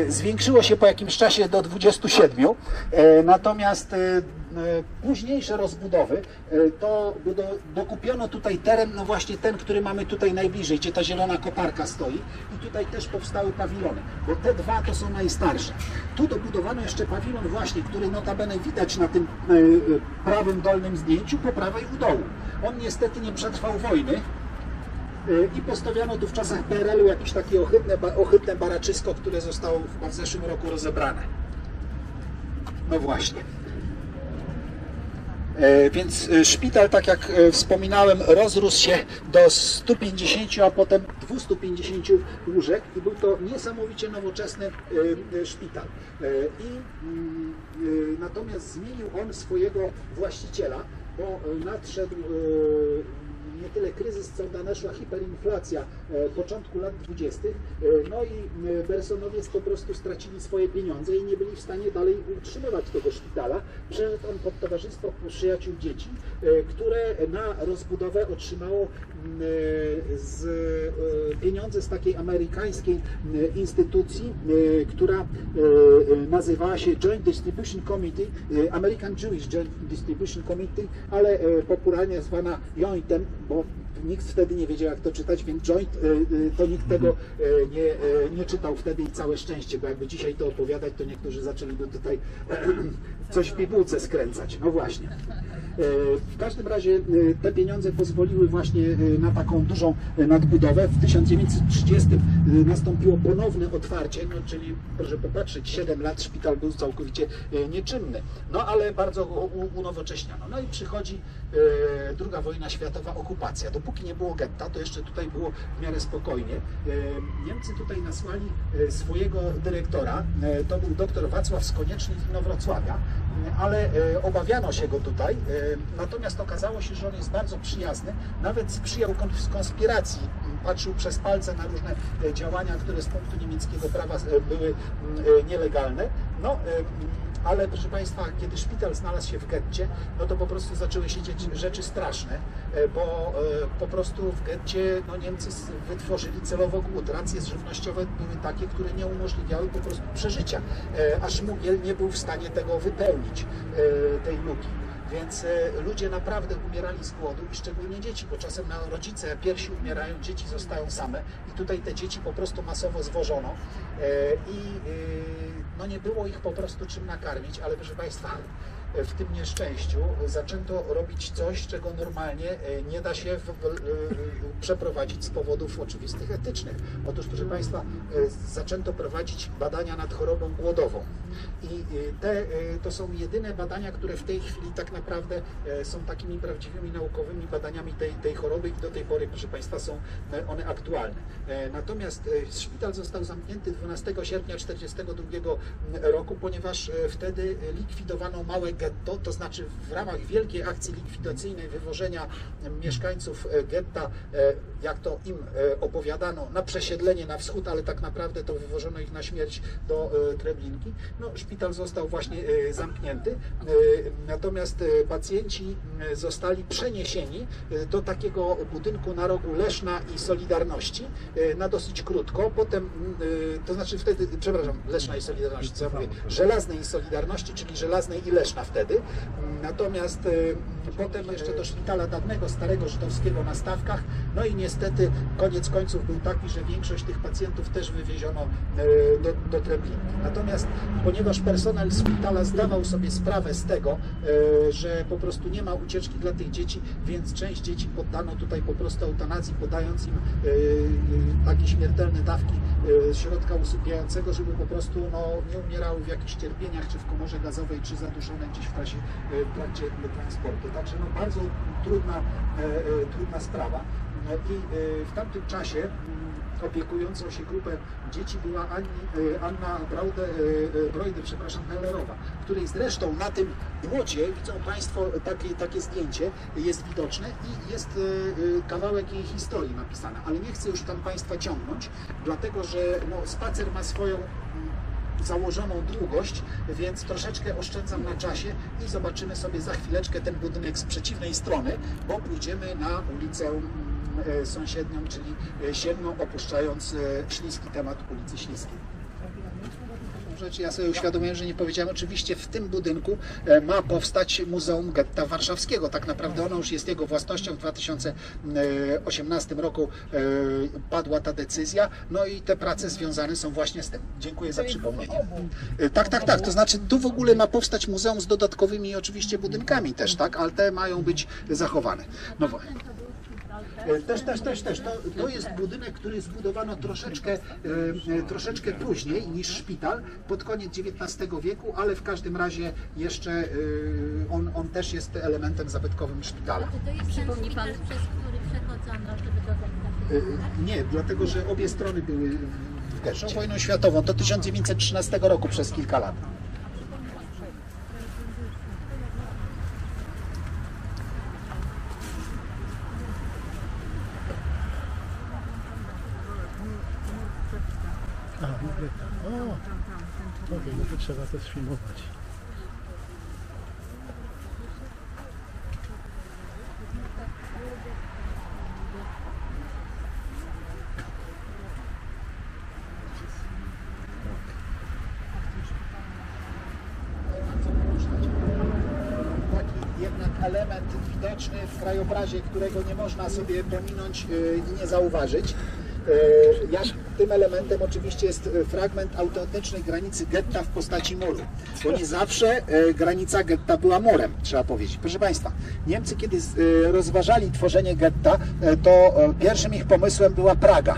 E, Zwiększyło się po jakimś czasie do 27, e, natomiast późniejsze rozbudowy e, to do, dokupiono tutaj teren, no właśnie ten, który mamy tutaj najbliżej, gdzie ta zielona koparka stoi i tutaj też powstały pawilony, bo te dwa to są najstarsze. Tu dobudowano jeszcze pawilon właśnie, który notabene widać na tym e, e, prawym dolnym zdjęciu po prawej u dołu. On niestety nie przetrwał wojny, I postawiono tu w czasach PRL-u jakieś takie ohydne, ohydne baraczysko, które zostało w zeszłym roku rozebrane. No właśnie. E, Więc e, szpital, tak jak e, wspominałem, rozrósł się do 150, a potem 250 łóżek i był to niesamowicie nowoczesny szpital. I mm, natomiast zmienił on swojego właściciela, bo nadszedł nie tyle kryzys, co nadeszła hiperinflacja e, początku lat 20. e, No i e, Bersonowiec po prostu stracili swoje pieniądze i nie byli w stanie dalej utrzymywać tego szpitala. Przeszedł on pod Towarzystwo Przyjaciół Dzieci, które na rozbudowę otrzymało z e, pieniądze z takiej amerykańskiej m, instytucji, e, która e, e, nazywała się Joint Distribution Committee, e, American Jewish Joint Distribution Committee, ale e, popularnie zwana jointem, bo nikt wtedy nie wiedział jak to czytać, więc joint e, e, to nikt tego e, nie, e, nie czytał wtedy i całe szczęście, bo jakby dzisiaj to opowiadać, to niektórzy zaczęliby tutaj coś w pigułce skręcać. No właśnie. E, W każdym razie e, te pieniądze pozwoliły właśnie e, na taką dużą nadbudowę. W 1930 e, nastąpiło ponowne otwarcie, no, czyli proszę popatrzeć, 7 lat szpital był całkowicie nieczynny, no ale bardzo unowocześniano. No i przychodzi druga wojna światowa, okupacja. Dopóki nie było getta, to jeszcze tutaj było w miarę spokojnie. Niemcy tutaj nasłali swojego dyrektora, to był dr Wacław Skonieczny z Inowrocławia, ale e, obawiano się go tutaj, e, natomiast okazało się, że on jest bardzo przyjazny, nawet sprzyjał kon- konspiracji, patrzył przez palce na różne e, działania, które z punktu niemieckiego prawa były m, e, nielegalne. No, ale proszę Państwa, kiedy szpital znalazł się w getcie, no to po prostu zaczęły się dziać rzeczy straszne, e, bo e, po prostu w getcie no, Niemcy wytworzyli celowo głód. Racje żywnościowe były takie, które nie umożliwiały po prostu przeżycia, e, a szmugiel nie był w stanie tego wypełnić, tej luki. Więc ludzie naprawdę umierali z głodu i szczególnie dzieci, bo czasem na rodzice piersi umierają, dzieci zostają same i tutaj te dzieci po prostu masowo zwożono i e, no nie było ich po prostu czym nakarmić, ale proszę Państwa, w tym nieszczęściu zaczęto robić coś, czego normalnie e, nie da się w, w, e, przeprowadzić z powodów oczywistych etycznych. Otóż, proszę Państwa, e, zaczęto prowadzić badania nad chorobą głodową. I te, to są jedyne badania, które w tej chwili tak naprawdę są takimi prawdziwymi naukowymi badaniami tej, tej choroby i do tej pory, proszę Państwa, są one aktualne. Natomiast szpital został zamknięty 12 sierpnia 1942 roku, ponieważ wtedy likwidowano małe getto, to znaczy w ramach wielkiej akcji likwidacyjnej wywożenia mieszkańców e, getta, e, jak to im e, opowiadano, na przesiedlenie na wschód, ale tak naprawdę to wywożono ich na śmierć do e, Treblinki. No, szpital został właśnie e, zamknięty, e, natomiast e, pacjenci e, zostali przeniesieni e, do takiego budynku na rogu Leszna i Solidarności e, na dosyć krótko. Potem, e, to znaczy wtedy, przepraszam, Leszna i Solidarności, co ja mówię, Żelaznej i Solidarności, czyli Żelaznej i Leszna wtedy. Natomiast e, potem jeszcze do szpitala dawnego, starego żydowskiego na Stawkach. No i niestety koniec końców był taki, że większość tych pacjentów też wywieziono e, do, do Treblinki. Natomiast ponieważ personel szpitala zdawał sobie sprawę z tego, e, że po prostu nie ma ucieczki dla tych dzieci, więc część dzieci poddano tutaj po prostu eutanazji, podając im takie śmiertelne dawki środka usypiającego, żeby po prostu no, nie umierały w jakichś cierpieniach, czy w komorze gazowej, czy zaduszone gdzieś w e, w trakcie transportu. Także no, bardzo trudna, e, e, trudna sprawa. E, I e, w tamtym czasie mm, opiekującą się grupę dzieci była Ani, e, Anna Braude, e, e, Brojde, przepraszam, Hellerowa, której zresztą na tym płocie, widzą Państwo takie, takie zdjęcie, jest widoczne i jest e, e, kawałek jej historii napisany, ale nie chcę już tam Państwa ciągnąć, dlatego że no, spacer ma swoją założoną długość, więc troszeczkę oszczędzam na czasie i zobaczymy sobie za chwileczkę ten budynek z przeciwnej strony, bo pójdziemy na ulicę e, sąsiednią, czyli e, Siedmą, opuszczając e, śliski temat ulicy Śliskiej rzecz ja sobie uświadomiłem, że nie powiedziałem. Oczywiście w tym budynku e, ma powstać Muzeum Getta Warszawskiego. Tak naprawdę ono już jest jego własnością. W 2018 roku e, padła ta decyzja. No i te prace związane są właśnie z tym. Dziękuję za przypomnienie. E, Tak, tak, tak. To znaczy tu w ogóle ma powstać muzeum z dodatkowymi oczywiście budynkami też, tak? Ale te mają być zachowane. No właśnie. E, Też, też, też, też. To, to jest budynek, który zbudowano troszeczkę, e, e, troszeczkę później niż szpital, pod koniec XIX wieku, ale w każdym razie jeszcze on, on też jest elementem zabytkowym szpitala. Czy to jest ten Przypomni szpital, pan- przez który przechodzono, żeby do? E, Nie, dlatego że obie strony były w getcie. Wojną światową to 1913 roku przez kilka lat. A, mówię tak. O, okej, no to trzeba to sfilmować. element widoczny w krajobrazie, którego nie można sobie pominąć y, i nie zauważyć. Y, Jak tym elementem oczywiście jest y, fragment autentycznej granicy getta w postaci muru. Bo nie zawsze y, granica getta była murem, trzeba powiedzieć. Proszę Państwa, Niemcy kiedy rozważali tworzenie getta, to pierwszym ich pomysłem była Praga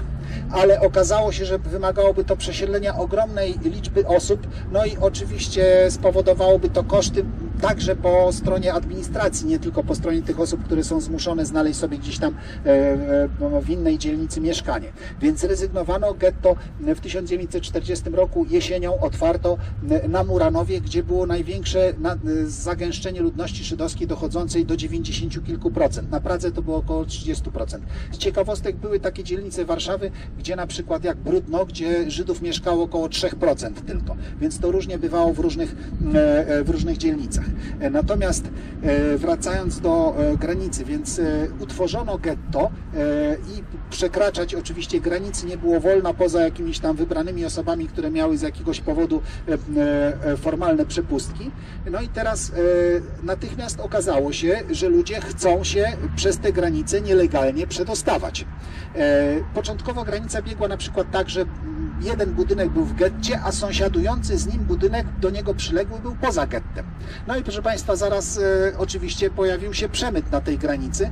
ale okazało się, że wymagałoby to przesiedlenia ogromnej liczby osób, no i oczywiście spowodowałoby to koszty także po stronie administracji, nie tylko po stronie tych osób, które są zmuszone znaleźć sobie gdzieś tam e, e, w innej dzielnicy mieszkanie. Więc zrezygnowano, getto w 1940 roku jesienią otwarto na Muranowie, gdzie było największe na- zagęszczenie ludności żydowskiej dochodzącej do 90 kilku procent. Na Pradze to było około 30 procent. Z ciekawostek były takie dzielnice Warszawy, gdzie na przykład jak Brudno, gdzie Żydów mieszkało około 3% tylko. Więc to różnie bywało w różnych, e, e, w różnych dzielnicach. E, Natomiast e, wracając do e, granicy, więc utworzono getto i przekraczać oczywiście granicy nie było wolno poza jakimiś tam wybranymi osobami, które miały z jakiegoś powodu formalne przepustki. No i teraz natychmiast okazało się, że ludzie chcą się przez te granice nielegalnie przedostawać. Początkowo granica biegła na przykład tak, że jeden budynek był w getcie, a sąsiadujący z nim budynek do niego przyległy był poza gettem. No i proszę Państwa, zaraz e, oczywiście pojawił się przemyt na tej granicy. E,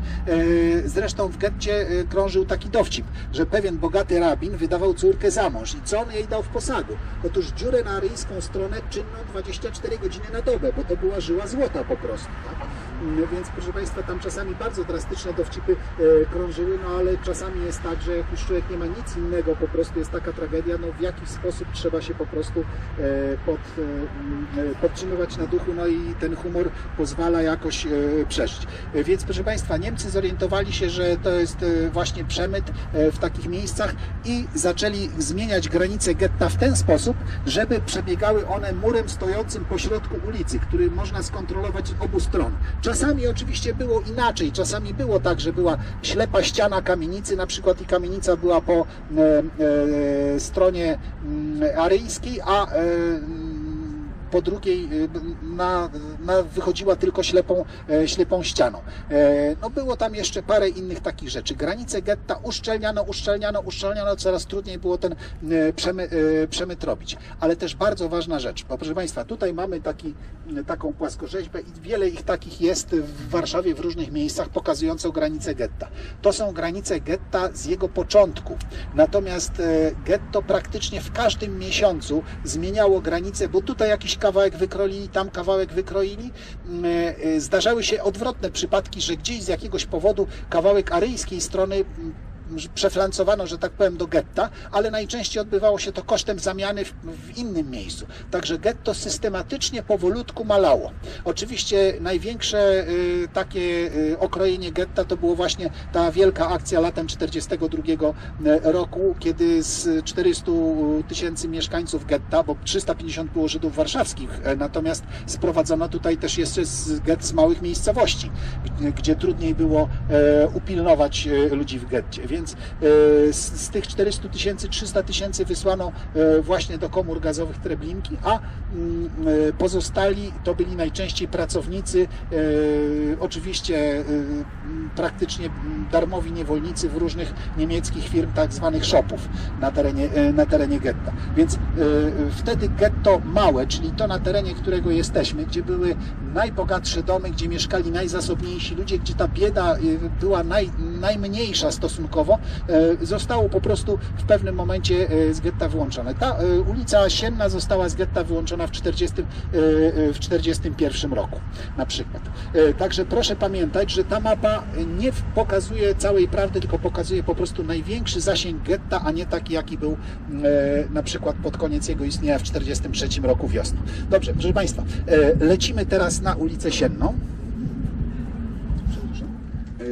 zresztą w getcie e, krążył taki dowcip, że pewien bogaty rabin wydawał córkę za mąż i co on jej dał w posagu? Otóż dziurę na aryjską stronę czynną 24 godziny na dobę, bo to była żyła złota po prostu. Tak? Mm, Więc proszę Państwa, tam czasami bardzo drastyczne dowcipy e, krążyły, no ale czasami jest tak, że jak już człowiek nie ma nic innego, po prostu jest taka tragedia, no w jakiś sposób trzeba się po prostu e, pod, e, mm, podtrzymywać na duchu, no i ten humor pozwala jakoś przeżyć. E, Więc proszę Państwa, Niemcy zorientowali się, że to jest właśnie przemyt w takich miejscach i zaczęli zmieniać granice getta w ten sposób, żeby przebiegały one murem stojącym pośrodku ulicy, który można skontrolować z obu stron. Czasami oczywiście było inaczej, czasami było tak, że była ślepa ściana kamienicy, na przykład i kamienica była po e, e, stronie mm, aryjskiej, a e, po drugiej na, wychodziła tylko ślepą, e, ślepą ścianą. E, No było tam jeszcze parę innych takich rzeczy. Granice getta uszczelniano, uszczelniano, uszczelniano, coraz trudniej było ten e, przemy, przemyt robić. Ale też bardzo ważna rzecz, bo proszę Państwa, tutaj mamy taki, taką płaskorzeźbę i wiele ich takich jest w Warszawie w różnych miejscach pokazującą granice getta. To są granice getta z jego początku. Natomiast getto praktycznie w każdym miesiącu zmieniało granice, bo tutaj jakiś kawałek wykroili, tam kawałek wykroili. Mm, e, Zdarzały się odwrotne przypadki, że gdzieś z jakiegoś powodu kawałek aryjskiej strony mm, przeflancowano, że tak powiem, do getta, ale najczęściej odbywało się to kosztem zamiany w, w innym miejscu. Także getto systematycznie, powolutku malało. Oczywiście największe y, takie y, okrojenie getta to było właśnie ta wielka akcja latem 1942 roku, kiedy z 400 tysięcy mieszkańców getta, bo 350 było Żydów warszawskich, e, natomiast sprowadzono tutaj też jeszcze z gett z małych miejscowości, gdzie- trudniej było upilnować ludzi w getcie. Więc e, z, z tych 400 tysięcy, 300 tysięcy wysłano e, właśnie do komór gazowych Treblinki, a mm, e, pozostali to byli najczęściej pracownicy, oczywiście praktycznie darmowi niewolnicy w różnych niemieckich firm, tak zwanych shopów na terenie, na terenie getta. Więc wtedy getto małe, czyli to na terenie, którego jesteśmy, gdzie były najbogatsze domy, gdzie mieszkali najzasobniejsi ludzie, gdzie ta bieda była naj, najmniejsza stosunkowo, e, zostało po prostu w pewnym momencie e, z getta wyłączone. Ta e, ulica Sienna została z getta wyłączona w 40, e, e, w 41 roku na przykład. Także proszę pamiętać, że ta mapa nie pokazuje całej prawdy, tylko pokazuje po prostu największy zasięg getta, a nie taki, jaki był na przykład pod koniec jego istnienia w 43 roku wiosną. Dobrze, proszę Państwa, lecimy teraz na ulicę Sienną.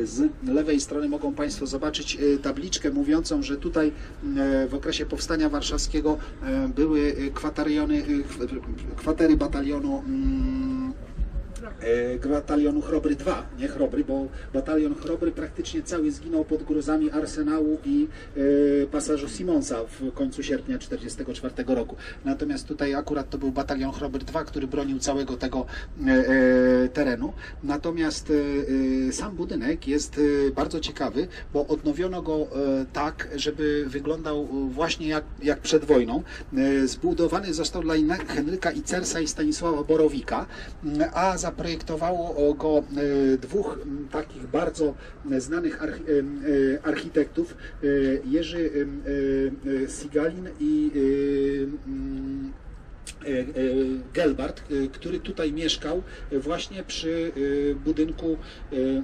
Z lewej strony mogą Państwo zobaczyć e, tabliczkę mówiącą, że tutaj e, w okresie powstania warszawskiego e, były e, kwatariony, e, kw- kwatery batalionu mm, batalionu Chrobry 2, nie Chrobry, bo batalion Chrobry praktycznie cały zginął pod grozami Arsenału i e, pasażu Simonsa w końcu sierpnia 1944 roku. Natomiast tutaj akurat to był batalion Chrobry 2, który bronił całego tego e, e, terenu. Natomiast e, e, sam budynek jest e, bardzo ciekawy, bo odnowiono go e, tak, żeby wyglądał e, właśnie jak, jak przed wojną. E, Zbudowany został dla Henryka Icersa i Stanisława Borowika, a zaprojektowało go e, dwóch takich bardzo znanych em, e, architektów, e, Jerzy e, e, Sigalin i e, e, e, Gelbart, e, który tutaj mieszkał e, właśnie przy e, budynku,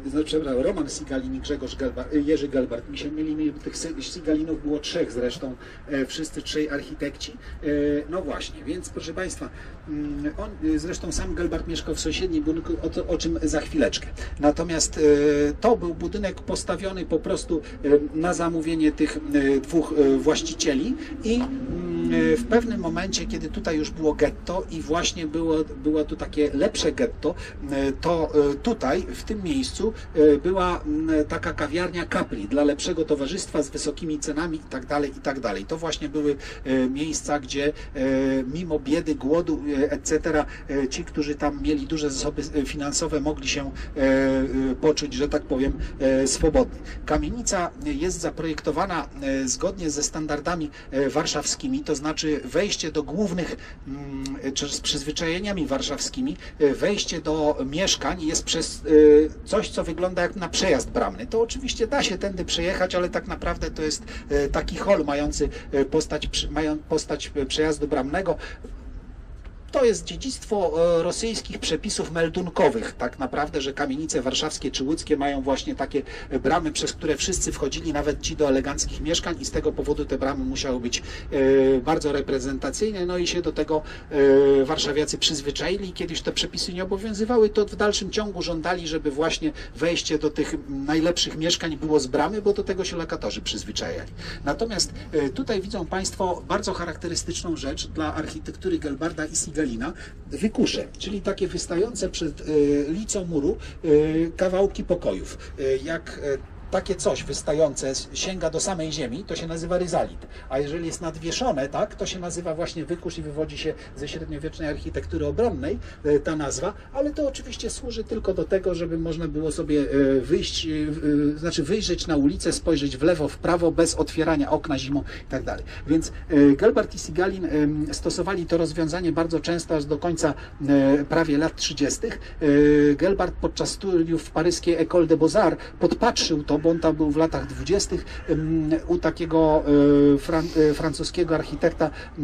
e, znaczy, przepraszam, Roman Sigalin i Grzegorz Gelbart, e, Jerzy Gelbart. Mi się myli, tych Sigalinów było trzech zresztą, e, wszyscy trzej architekci. E, No właśnie, więc proszę Państwa, mm, on, e, zresztą sam Gelbart mieszkał w sąsiednim budynku, o, to, o czym za chwileczkę. Natomiast e, to był budynek postawiony po prostu e, na zamówienie tych e, dwóch e, właścicieli i mm, e, w pewnym momencie, kiedy tutaj już było getto i właśnie było, było tu takie lepsze getto, e, to e, tutaj, w tym miejscu e, była taka kawiarnia Capri dla lepszego towarzystwa z wysokimi cenami i tak dalej, i tak dalej. To właśnie były miejsca, gdzie mimo biedy, głodu, etc., ci, którzy tam mieli duże zasoby finansowe, mogli się poczuć, że tak powiem, swobodni. Kamienica jest zaprojektowana zgodnie ze standardami warszawskimi, to znaczy wejście do głównych, czy z przyzwyczajeniami warszawskimi, e, wejście do mieszkań jest przez e, coś, co wygląda jak na przejazd bramny. To oczywiście da się tędy przejechać, ale tak naprawdę to jest e, taki hol mający postać, mają postać przejazdu bramnego. To jest dziedzictwo e, rosyjskich przepisów meldunkowych, tak naprawdę, że kamienice warszawskie czy łódzkie mają właśnie takie bramy, przez które wszyscy wchodzili, nawet ci do eleganckich mieszkań i z tego powodu te bramy musiały być e, bardzo reprezentacyjne, no i się do tego e, warszawiacy przyzwyczaili. Kiedyś te przepisy nie obowiązywały, to w dalszym ciągu żądali, żeby właśnie wejście do tych najlepszych mieszkań było z bramy, bo do tego się lokatorzy przyzwyczajali. Natomiast tutaj widzą Państwo bardzo charakterystyczną rzecz dla architektury Gelbarda i Sigalina, wykusze, czyli takie wystające przed e, licą muru e, kawałki pokojów. E, Jak takie coś wystające sięga do samej ziemi, to się nazywa ryzalit. A jeżeli jest nadwieszone, tak, to się nazywa właśnie wykusz i wywodzi się ze średniowiecznej architektury obronnej e, ta nazwa, ale to oczywiście służy tylko do tego, żeby można było sobie e, wyjść, e, znaczy wyjrzeć na ulicę, spojrzeć w lewo, w prawo, bez otwierania okna zimą i tak dalej. Więc Gelbart i Sigalin stosowali to rozwiązanie bardzo często aż do końca prawie lat 30. E, Gelbart podczas studiów w paryskiej École de Beaux-Arts podpatrzył to, bo on tam był w latach 20. em, u takiego e, fran, e, francuskiego architekta e,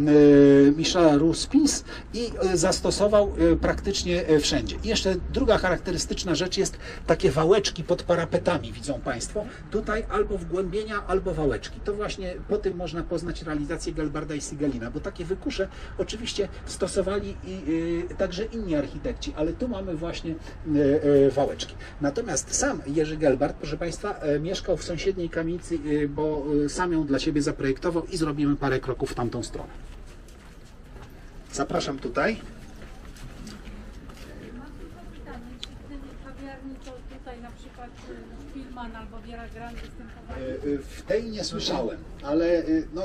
Michela Rouspins i zastosował praktycznie wszędzie. I jeszcze druga charakterystyczna rzecz jest takie wałeczki pod parapetami, widzą Państwo. Tutaj albo wgłębienia, albo wałeczki. To właśnie po tym można poznać realizację Gelbarda i Sigalina, bo takie wykusze oczywiście stosowali i y, także inni architekci, ale tu mamy właśnie y, y, wałeczki. Natomiast sam Jerzy Gelbart, proszę Państwa, mieszkał w sąsiedniej kamienicy, y, bo y, sam ją dla siebie zaprojektował i zrobimy parę kroków w tamtą stronę. Zapraszam tutaj. W tej nie słyszałem, ale no,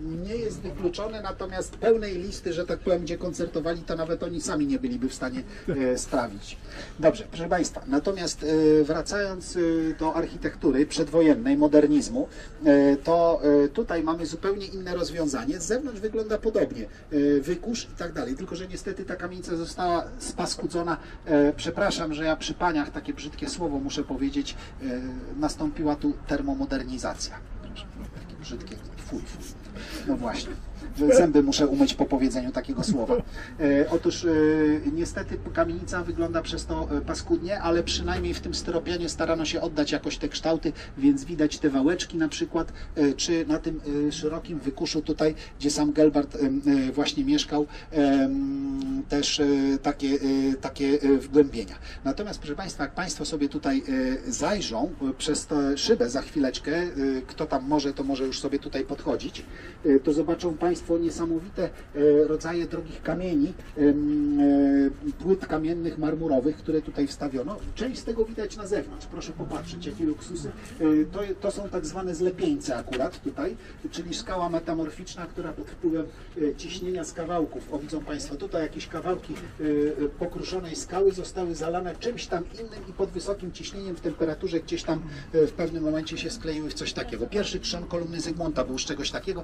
nie jest wykluczone, natomiast pełnej listy, że tak powiem, gdzie koncertowali, to nawet oni sami nie byliby w stanie e, sprawić. Dobrze, proszę Państwa, natomiast e, wracając e, do architektury przedwojennej, modernizmu, to tutaj mamy zupełnie inne rozwiązanie. Z zewnątrz wygląda podobnie, wykusz i tak dalej, tylko że niestety ta kamienica została spaskudzona. Przepraszam, że ja przy paniach takie brzydkie słowo muszę powiedzieć, nastąpiła tu termomodernizacja. Takie brzydkie, fuj, fuj. No właśnie. Zęby muszę umyć po powiedzeniu takiego słowa. E, otóż e, niestety kamienica wygląda przez to e, paskudnie, ale przynajmniej w tym styropianie starano się oddać jakoś te kształty, więc widać te wałeczki na przykład, czy na tym szerokim wykuszu tutaj, gdzie sam Gelbart właśnie mieszkał, też takie, takie wgłębienia. Natomiast proszę Państwa, jak Państwo sobie tutaj zajrzą przez tę szybę za chwileczkę, kto tam może, to może już sobie tutaj podchodzić, to zobaczą Państwo niesamowite e, rodzaje drogich kamieni, e, płyt kamiennych, marmurowych, które tutaj wstawiono. Część z tego widać na zewnątrz. Proszę popatrzeć, jakie luksusy. E, To, to są tak zwane zlepieńce akurat tutaj, czyli skała metamorficzna, która pod wpływem ciśnienia z kawałków, o widzą Państwo, tutaj jakieś kawałki pokruszonej skały zostały zalane czymś tam innym i pod wysokim ciśnieniem w temperaturze gdzieś tam w pewnym momencie się skleiły w coś takiego. Pierwszy trzon kolumny Zygmunta był z czegoś takiego.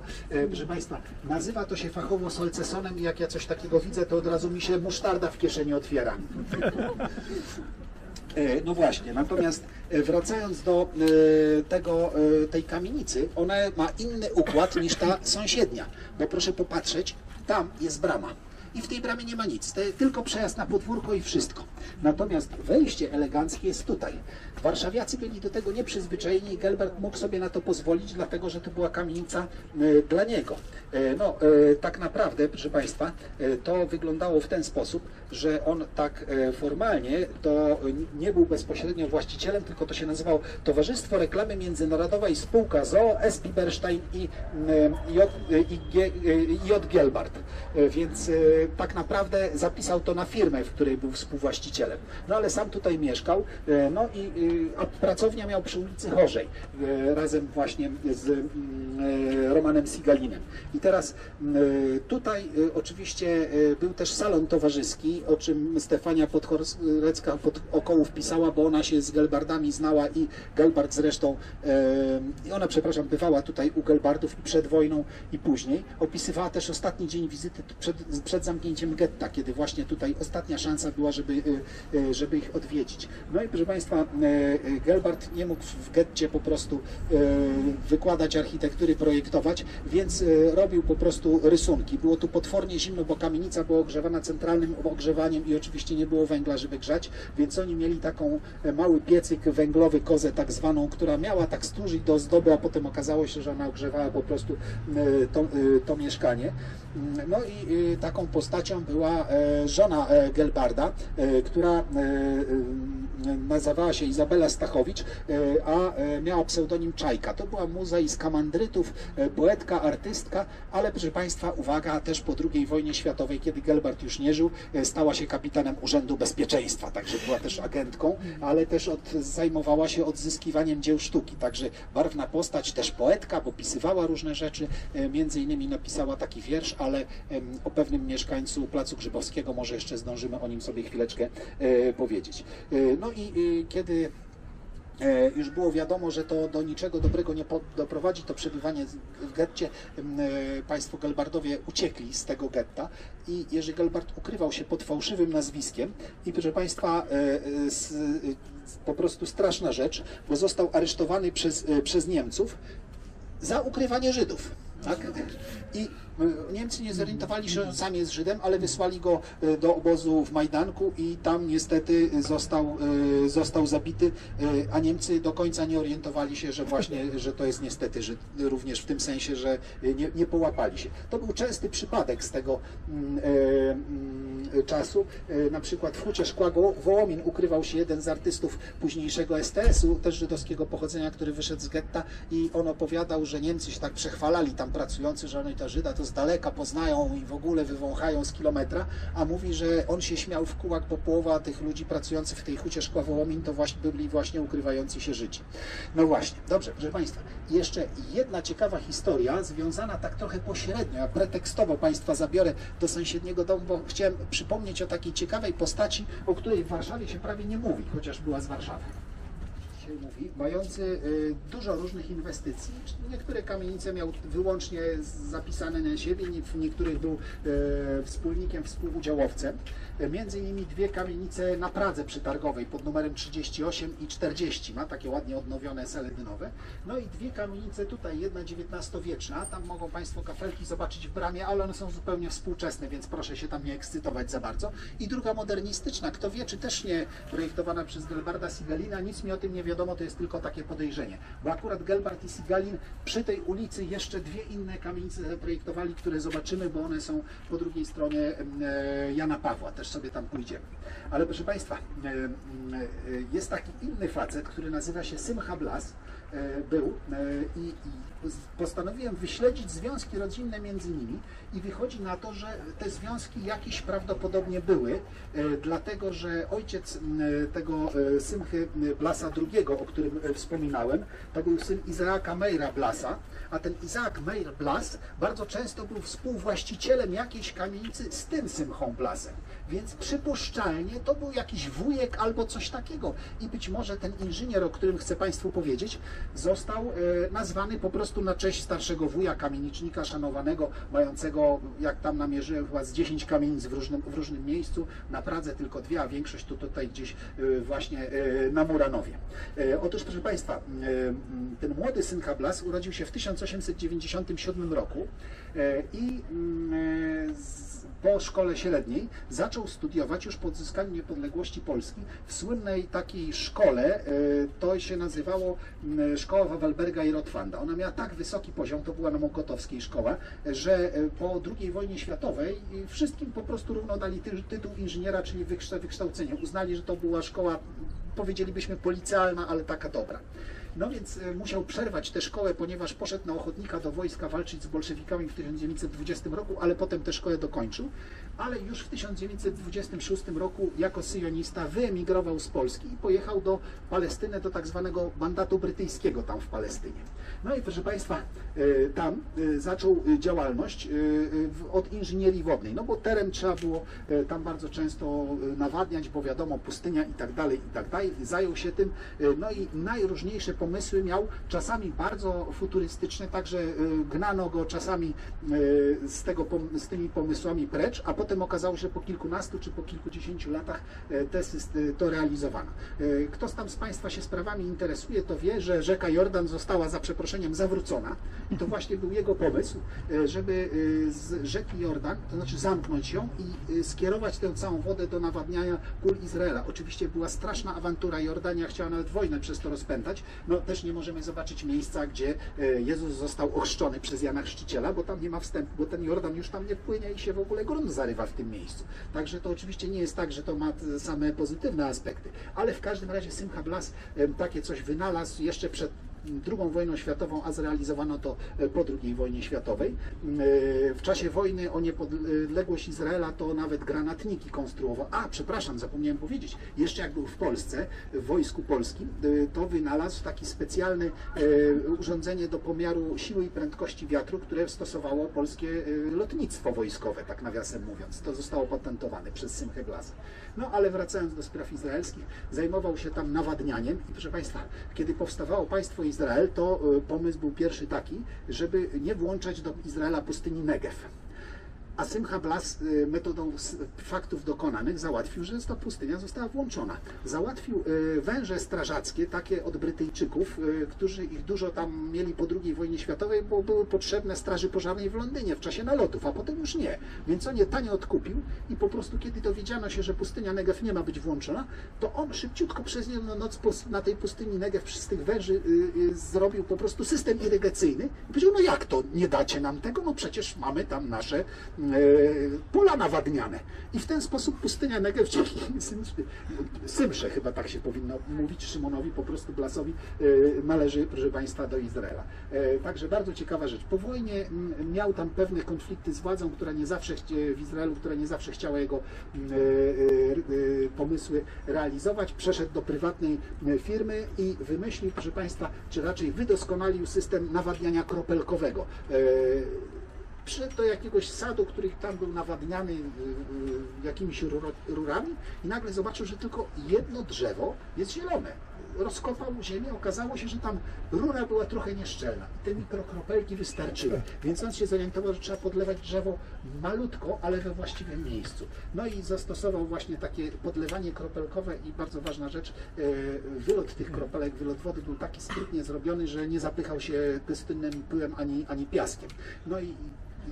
Proszę Państwa, nazywa to się fachowo solcesonem i jak ja coś takiego widzę, to od razu mi się musztarda w kieszeni otwiera. E, No właśnie, natomiast e, wracając do e, tego, tej kamienicy, ona ma inny układ niż ta sąsiednia, bo proszę popatrzeć, tam jest brama. I w tej bramie nie ma nic, tylko przejazd na podwórko i wszystko. Natomiast wejście eleganckie jest tutaj. Warszawiacy byli do tego nieprzyzwyczajeni i Gelbert mógł sobie na to pozwolić, dlatego że to była kamienica e, dla niego. E, No, e, tak naprawdę, proszę Państwa, to wyglądało w ten sposób, że on tak formalnie to nie był bezpośrednio właścicielem, tylko to się nazywało Towarzystwo Reklamy Międzynarodowej Spółka ZOO S. Biberstein i J. G- e, J. Gelbart. Więc tak naprawdę zapisał to na firmę, w której był współwłaścicielem. No ale sam tutaj mieszkał, e, no i e, a pracownia miał przy ulicy Chorzej, e, razem właśnie z mm, Romanem Sigalinem. I teraz m, e, tutaj oczywiście był też salon towarzyski, o czym Stefania Podchorecka pod okołów pisała, bo ona się z Gelbardami znała i Gelbard zresztą, i ona, przepraszam, bywała tutaj u Gelbardów i przed wojną i później. Opisywała też ostatni dzień wizyty przed, przed zamknięciem getta, kiedy właśnie tutaj ostatnia szansa była, żeby, e, e, żeby ich odwiedzić. No i proszę Państwa, e, Gelbart nie mógł w getcie po prostu wykładać architektury, projektować, więc robił po prostu rysunki. Było tu potwornie zimno, bo kamienica była ogrzewana centralnym ogrzewaniem i oczywiście nie było węgla, żeby grzać, więc oni mieli taką mały piecyk węglowy, kozę tak zwaną, która miała tak służyć do ozdoby, a potem okazało się, że ona ogrzewała po prostu to, to mieszkanie. Mm, No i taką postacią była e, żona e, Gelbarda, e, która nazywała się Izabela Stachowicz, a miała pseudonim Czajka. To była muza z kamandrytów, poetka, artystka, ale proszę Państwa, uwaga, też po II wojnie światowej, kiedy Gelbart już nie żył, stała się kapitanem Urzędu Bezpieczeństwa, także była też agentką, ale też od, zajmowała się odzyskiwaniem dzieł sztuki, także barwna postać, też poetka, bo pisywała różne rzeczy, między innymi napisała taki wiersz, ale o pewnym mieszkańcu Placu Grzybowskiego może jeszcze zdążymy o nim sobie chwileczkę e, powiedzieć. E, No i e, kiedy już było wiadomo, że to do niczego dobrego nie doprowadzi, to przebywanie w getcie. Państwo Gelbardowie uciekli z tego getta i Jerzy Gelbard ukrywał się pod fałszywym nazwiskiem i proszę Państwa, po prostu straszna rzecz, bo został aresztowany przez, przez Niemców za ukrywanie Żydów. Tak? I Niemcy nie zorientowali się, że sam jest Żydem, ale wysłali go e, do obozu w Majdanku i tam niestety został, e, został zabity, e, a Niemcy do końca nie orientowali się, że właśnie, że to jest niestety Żyd, również w tym sensie, że nie, nie połapali się. To był częsty przypadek z tego mm, e, mm, czasu. E, Na przykład w Hucie Szkła Wołomin ukrywał się jeden z artystów późniejszego STS-u, też żydowskiego pochodzenia, który wyszedł z getta i on opowiadał, że Niemcy się tak przechwalali tam pracujący, że oni to Żyda to z daleka poznają i w ogóle wywąchają z kilometra, a mówi, że on się śmiał w kółak, bo połowa tych ludzi pracujących w tej Hucie Szkła Wołomin to właśnie byli właśnie ukrywający się Żydzi. No właśnie, dobrze, proszę Państwa. Jeszcze jedna ciekawa historia, związana tak trochę pośrednio, ja pretekstowo Państwa zabiorę do sąsiedniego domu, bo chciałem przypomnieć o takiej ciekawej postaci, o której w Warszawie się prawie nie mówi, chociaż była z Warszawy się mówi, mający y, dużo różnych inwestycji. Niektóre kamienice miał wyłącznie zapisane na siebie, w niektórych był e, wspólnikiem, współudziałowcem. E, Między innymi dwie kamienice na Pradze przytargowej pod numerem 38 i 40. Ma takie ładnie odnowione seledynowe. No i dwie kamienice tutaj, jedna XIX-wieczna, tam mogą Państwo kafelki zobaczyć w bramie, ale one są zupełnie współczesne, więc proszę się tam nie ekscytować za bardzo. I druga modernistyczna, kto wie, czy też nie projektowana przez Gelbarda Sigalina, nic mi o tym nie wiadomo, to jest tylko takie podejrzenie. Bo akurat Gelbard i Sigalin przy tej ulicy jeszcze dwie inne kamienice zaprojektowali, które zobaczymy, bo one są po drugiej stronie e, Jana Pawła, też sobie tam pójdziemy. Ale proszę Państwa, jest taki inny facet, który nazywa się Simcha Blas, e, był e, i, postanowiłem wyśledzić związki rodzinne między nimi i wychodzi na to, że te związki jakieś prawdopodobnie były, e, dlatego że ojciec tego e, Simchy m, Blasa II, o którym e, wspominałem, to był syn Izaaka Meira Blasa, a ten Izaak Meir Blas bardzo często był współwłaścicielem jakiejś kamienicy z tym Symchą Blasem. Więc przypuszczalnie to był jakiś wujek albo coś takiego. I być może ten inżynier, o którym chcę Państwu powiedzieć, został nazwany po prostu na cześć starszego wuja kamienicznika szanowanego, mającego, jak tam namierzyłem, chyba z 10 kamienic w różnym, w różnym miejscu. Na Pradze tylko dwie, a większość to tutaj gdzieś e, właśnie e, na Muranowie. E, Otóż, proszę Państwa, e, m, ten młody syn Blas urodził się w 1897 roku i mm, z- po szkole średniej zaczął studiować już po odzyskaniu niepodległości Polski w słynnej takiej szkole, e, to się nazywało Szkoła Wawelberga i Rotwanda. Ona miała tak wysoki poziom, to była na Mokotowskiej szkoła, że e, po II wojnie światowej wszystkim po prostu równo dali ty, tytuł inżyniera, czyli wykształ- wykształcenie. Uznali, że to była szkoła, powiedzielibyśmy, policjalna, ale taka dobra. No więc e, musiał przerwać tę szkołę, ponieważ poszedł na ochotnika do wojska walczyć z bolszewikami w 1920 roku, ale potem tę szkołę dokończył. Ale już w 1926 roku jako syjonista wyemigrował z Polski i pojechał do Palestyny, do tak zwanego mandatu brytyjskiego tam w Palestynie. No i proszę Państwa, e, tam e, zaczął e, działalność od inżynierii wodnej, no bo teren trzeba było tam bardzo często nawadniać, bo wiadomo, pustynia i tak dalej, i tak dalej. Zajął się tym, no i najróżniejsze pomysły miał, czasami bardzo futurystyczne, także gnano go czasami z, tego, z tymi pomysłami precz, a potem okazało się, że po kilkunastu czy po kilkudziesięciu latach to realizowano. Kto tam z Państwa się sprawami interesuje, to wie, że rzeka Jordan została za przeproszeniem zawrócona i to właśnie był jego pomysł, e, żeby e, z rzeki Jordan, to znaczy zamknąć ją i e, skierować tę całą wodę do nawadniania kul Izraela. Oczywiście była straszna awantura, Jordania chciała nawet wojnę przez to rozpętać. No też nie możemy zobaczyć miejsca, gdzie Jezus został ochrzczony przez Jana Chrzciciela, bo tam nie ma wstępu, bo ten Jordan już tam nie płynie i się w ogóle grunt zarywa w tym miejscu. Także to oczywiście nie jest tak, że to ma same pozytywne aspekty, ale w każdym razie Simcha Blas takie coś wynalazł jeszcze przed II wojną światową, a zrealizowano to e, po II wojnie światowej. E, W czasie wojny o niepodległość Izraela to nawet granatniki konstruował. A, przepraszam, zapomniałem powiedzieć, jeszcze jak był w Polsce, w Wojsku Polskim, e, to wynalazł taki specjalny urządzenie do pomiaru siły i prędkości wiatru, które stosowało polskie lotnictwo wojskowe, tak nawiasem mówiąc. To zostało patentowane przez Simchę Glasa. No ale wracając do spraw izraelskich, zajmował się tam nawadnianiem i proszę Państwa, kiedy powstawało państwo Izrael, to e, pomysł był pierwszy taki, żeby nie włączać do Izraela pustyni Negev. A Simcha Blas y, metodą faktów dokonanych załatwił, że ta pustynia została włączona. Załatwił y, węże strażackie, takie od Brytyjczyków, y, którzy ich dużo tam mieli po II wojnie światowej, bo były potrzebne straży pożarnej w Londynie w czasie nalotów, a potem już nie. Więc on je tanio odkupił i po prostu kiedy dowiedziano się, że pustynia Negev nie ma być włączona, to on szybciutko przez jedną noc na tej pustyni Negev przez tych węży zrobił po prostu system irygacyjny i powiedział, no jak to, nie dacie nam tego? No przecież mamy tam nasze pola nawadniane. I w ten sposób pustynia Negev Symsze, chyba tak się powinno mówić, Szymonowi, po prostu Blasowi, e, należy, proszę Państwa, do Izraela. E, Także bardzo ciekawa rzecz. Po wojnie miał tam pewne konflikty z władzą, która nie zawsze w Izraelu, która nie zawsze chciała jego e, e, e, pomysły realizować. Przeszedł do prywatnej firmy i wymyślił, proszę Państwa, czy raczej wydoskonalił system nawadniania kropelkowego. Przyszedł do jakiegoś sadu, który tam był nawadniany y, y, jakimiś rurami i nagle zobaczył, że tylko jedno drzewo jest zielone. Rozkopał ziemię, okazało się, że tam rura była trochę nieszczelna. I te mikrokropelki wystarczyły. Więc on się zorientował, że trzeba podlewać drzewo malutko, ale we właściwym miejscu. No i zastosował właśnie takie podlewanie kropelkowe i bardzo ważna rzecz, e, wylot tych kropelek, wylot wody był taki sprytnie zrobiony, że nie zapychał się pustynnym pyłem ani, ani piaskiem. No i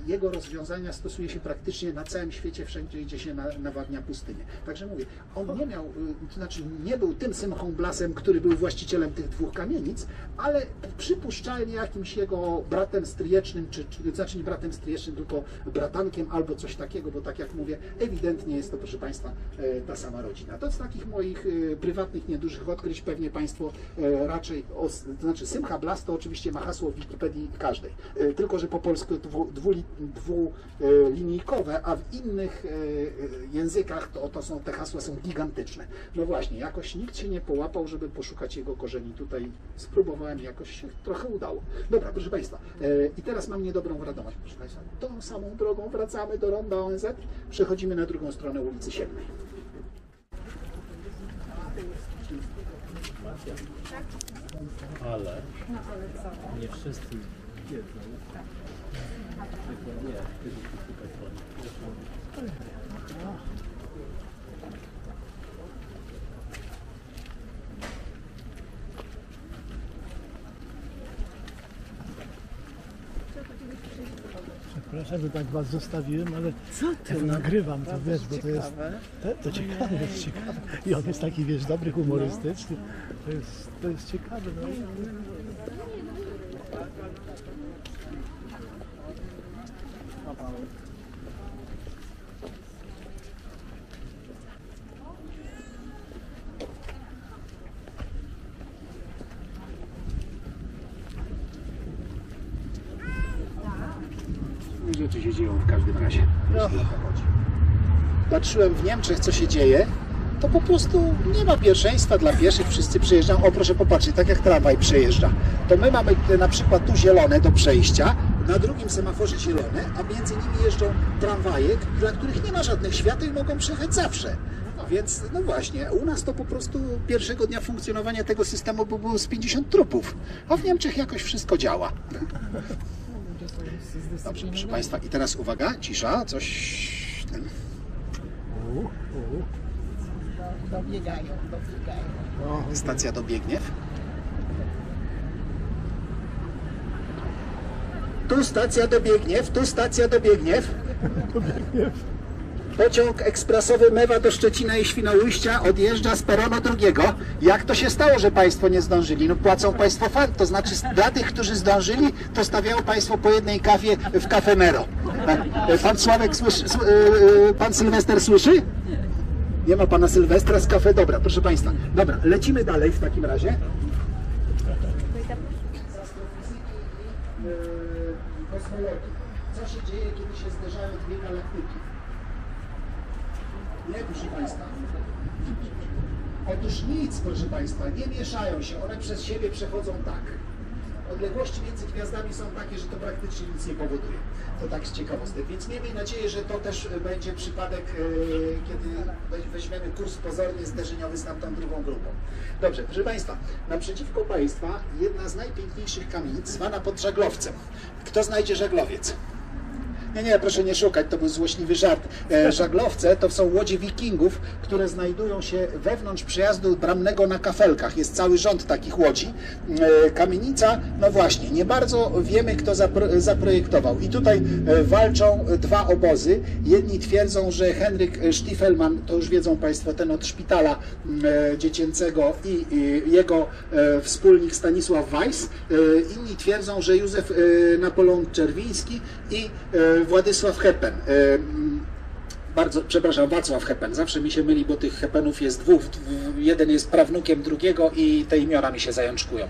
jego rozwiązania stosuje się praktycznie na całym świecie, wszędzie gdzie się na, nawadnia pustynię. Także mówię, on nie miał, y, to znaczy nie był tym Symchą Blasem, który był właścicielem tych dwóch kamienic, ale przypuszczalnie jakimś jego bratem stryjecznym, czy, czy znaczy nie bratem stryjecznym, tylko bratankiem albo coś takiego, bo tak jak mówię, ewidentnie jest to, proszę Państwa, e, ta sama rodzina. To z takich moich e, prywatnych, niedużych odkryć pewnie Państwo e, raczej, to znaczy Symcha Blas to oczywiście ma hasło w Wikipedii każdej, tylko że po polsku dwu, dwulinijkowe, a w innych e, e, językach to, to są, te hasła są gigantyczne. No właśnie, jakoś nikt się nie połapał, żeby poszukać jego korzeni. Tutaj spróbowałem, jakoś się trochę udało. Dobra, proszę Państwa, e, i teraz mam niedobrą wiadomość, proszę Państwa. Tą samą drogą wracamy do ronda ONZ, przechodzimy na drugą stronę ulicy Siedmej. Ale nie wszyscy wiedzą. Tylko nie, ty tutaj Przepraszam, że tak was zostawiłem, ale co nagrywam, to wiesz, bo to jest, to, to ciekawe, jest ciekawe. I on jest taki, wiesz, dobry, humorystyczny. To jest, to jest ciekawe. No. Rzeczy się dzieją w każdym razie. jeśli o to chodzi. Patrzyłem w Niemczech, co się dzieje, to po prostu nie ma pierwszeństwa dla pieszych, wszyscy przejeżdżają. O, proszę popatrzeć, tak jak tramwaj przejeżdża. To my mamy na przykład tu zielone do przejścia, na drugim semaforze zielone, a między nimi jeżdżą tramwaje, dla których nie ma żadnych świateł i mogą przejechać zawsze. Więc no właśnie, u nas to po prostu pierwszego dnia funkcjonowania tego systemu by było z 50 trupów, a w Niemczech jakoś wszystko działa. Dobrze, proszę Państwa, i teraz uwaga, cisza, coś... Dobiegają, dobiegają. O, Stacja Dobiegniew. Tu stacja Dobiegniew, tu stacja Dobiegniew. Pociąg ekspresowy Mewa do Szczecina i Świnoujścia odjeżdża z peronu drugiego. Jak to się stało, że Państwo nie zdążyli? No płacą Państwo fan, to znaczy dla tych, którzy zdążyli, to stawiają Państwo po jednej kawie w Cafe Nero. E, Pan Sławek słyszy, sł- e, e, Pan Sylwester słyszy? Nie ma Pana Sylwestra z kafe. Dobra, proszę Państwa. Dobra, lecimy dalej w takim razie. Co się dzieje, kiedy się zderzają dwie galaktyki? Nie, proszę Państwa. Otóż nic, proszę Państwa, nie mieszają się, one przez siebie przechodzą tak. Odległości między gwiazdami są takie, że to praktycznie nic nie powoduje. To tak z ciekawostek. Więc miejmy nadzieję, że to też e, będzie przypadek, e, kiedy we- weźmiemy kurs pozornie zderzeniowy z tamtą drugą grupą. Dobrze, proszę Państwa, naprzeciwko Państwa jedna z najpiękniejszych kamienic, zwana pod żaglowcem. Kto znajdzie żaglowiec? Nie, nie, proszę nie szukać, to był złośliwy żart. E, żaglowce to są łodzie wikingów, które znajdują się wewnątrz przejazdu bramnego na kafelkach. Jest cały rząd takich łodzi. E, kamienica, no właśnie, nie bardzo wiemy, kto zapro, zaprojektował. I tutaj e, walczą dwa obozy. Jedni twierdzą, że Henryk Stiefelman, to już wiedzą Państwo, ten od szpitala e, dziecięcego i, jego wspólnik Stanisław Weiss. Inni twierdzą, że Józef Napoleon Czerwiński i Władysław Hepen. E, bardzo, przepraszam, Wacław Hepen. Zawsze mi się myli, bo tych Hepenów jest dwóch. Jeden jest prawnukiem drugiego i te imiona mi się zajączkują.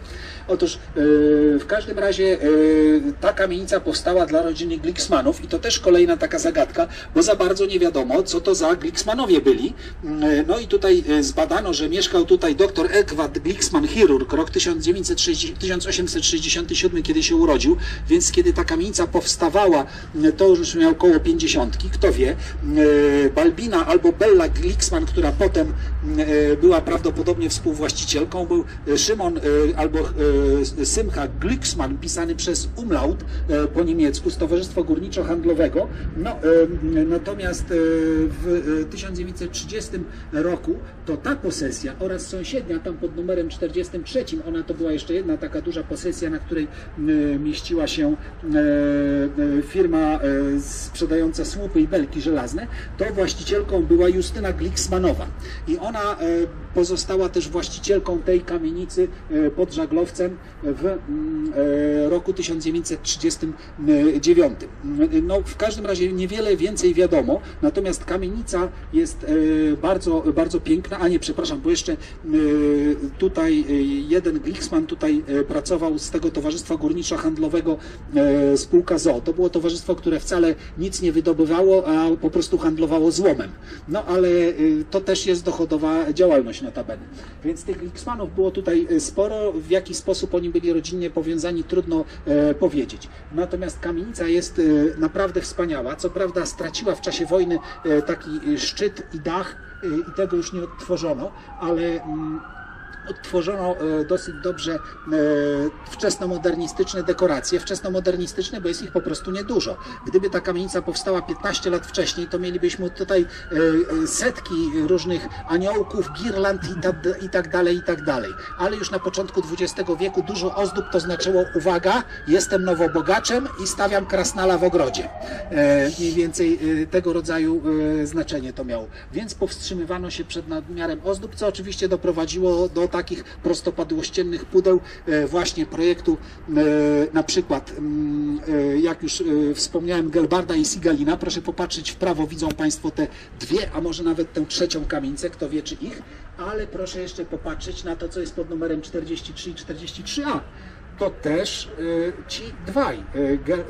Otóż yy, w każdym razie yy, ta kamienica powstała dla rodziny Glicksmanów i to też kolejna taka zagadka, bo za bardzo nie wiadomo, co to za Glicksmanowie byli. Yy, no i tutaj zbadano, że mieszkał tutaj dr Ekwad Glicksman, chirurg, rok 1960, 1867, kiedy się urodził, więc kiedy ta kamienica powstawała, yy, to już miał około 50, kto wie. Yy, Balbina albo Bella Glicksman, która potem była prawdopodobnie współwłaścicielką, był Szymon albo Symcha Glicksman, pisany przez Umlaut yy, po niemiecku z Towarzystwa Górniczo-Handlowego. No, yy, natomiast w yy, 1930 roku to ta posesja oraz sąsiednia tam pod numerem 43, ona to była jeszcze jedna taka duża posesja, na której mieściła się firma sprzedająca słupy i belki żelazne, to właścicielką była Justyna Glicksmanowa. I ona e, pozostała też właścicielką tej kamienicy e, pod Żaglowcem w mm, e, roku 1939. No, w każdym razie niewiele więcej wiadomo, natomiast kamienica jest e, bardzo, bardzo piękna, a nie, przepraszam, bo jeszcze e, tutaj jeden Glicksman tutaj pracował z tego Towarzystwa Górniczo-Handlowego spółka ZOO. To było towarzystwo, które wcale nic nie wydobywało, a po prostu handlowało złomem. No ale to też jest dochodowa działalność notabene. Więc tych Glicksmanów było tutaj sporo. W jaki sposób oni byli rodzinnie powiązani, trudno e, powiedzieć. Natomiast kamienica jest e, naprawdę wspaniała. Co prawda straciła w czasie wojny e, taki szczyt i dach i tego już nie odtworzono, ale mm, odtworzono e, dosyć dobrze e, wczesnomodernistyczne dekoracje. Wczesnomodernistyczne, bo jest ich po prostu niedużo. Gdyby ta kamienica powstała 15 lat wcześniej, to mielibyśmy tutaj e, setki różnych aniołków, girland i, ta, i tak dalej, i tak dalej. Ale już na początku XX wieku dużo ozdób to znaczyło, uwaga, jestem nowobogaczem i stawiam krasnala w ogrodzie. Mniej więcej tego rodzaju znaczenie to miało. Więc powstrzymywano się przed nadmiarem ozdób, co oczywiście doprowadziło do takich prostopadłościennych pudeł e, właśnie projektu e, na przykład, mm, e, jak już wspomniałem, Gelbarda i Sigalina. Proszę popatrzeć w prawo, widzą Państwo te dwie, a może nawet tę trzecią kamienicę, kto wie czy ich, ale proszę jeszcze popatrzeć na to, co jest pod numerem 43 i 43a to też y, ci dwaj, y,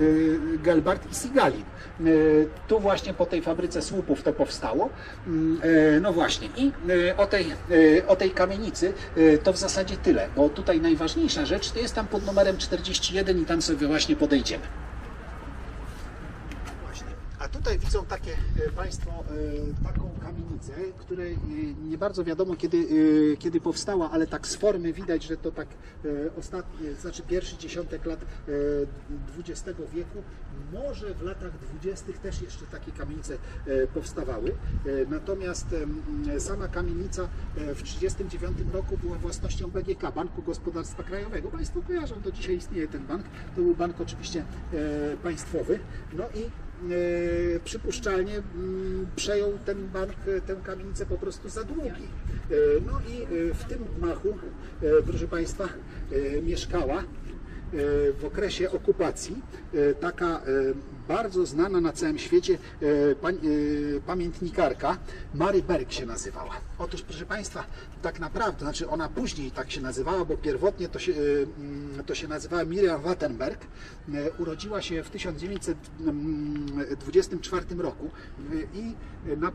y, Gelbart i Sigalin. Tu właśnie po tej fabryce słupów to powstało. Mm, No właśnie. I o tej, o tej kamienicy to w zasadzie tyle, bo tutaj najważniejsza rzecz to jest tam pod numerem 41 i tam sobie właśnie podejdziemy. A tu tutaj widzą takie e, Państwo e, taką kamienicę, której e, nie bardzo wiadomo kiedy, kiedy powstała, ale tak z formy widać, że to tak ostatnie, znaczy pierwszy dziesiątek lat XX wieku. Może w latach dwudziestych też jeszcze takie kamienice powstawały. Natomiast sama kamienica w 1939 roku była własnością BGK, Banku Gospodarstwa Krajowego. Państwo kojarzą, do dzisiaj istnieje ten bank. To był bank oczywiście państwowy. No i przypuszczalnie mm, przejął ten bank e, tę kamienicę po prostu za długi. E, No i e, w tym gmachu, e, proszę Państwa, e, mieszkała e, w okresie okupacji e, taka e, bardzo znana na całym świecie e, e, pamiętnikarka Mary Berg się nazywała. Otóż proszę Państwa, tak naprawdę, znaczy ona później tak się nazywała, bo pierwotnie to się, mm, to się nazywała Miriam Wattenberg. E, Urodziła się w 1924 roku e, i na,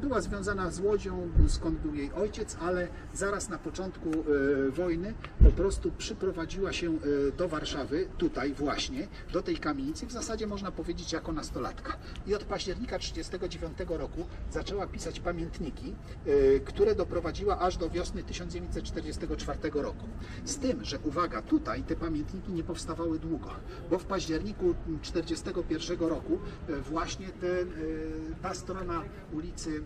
była związana z Łodzią, skąd był jej ojciec, ale zaraz na początku wojny po prostu przyprowadziła się do Warszawy, tutaj właśnie, do tej kamienicy, w zasadzie można powiedzieć jako nastolatka. I od października 1939 roku zaczęła pisać pamiętniki, które doprowadziła aż do wiosny 1944 roku. Z tym, że uwaga, tutaj te pamiętniki nie powstawały długo, bo w październiku 1941 roku e, właśnie ten, e, ta strona ulicy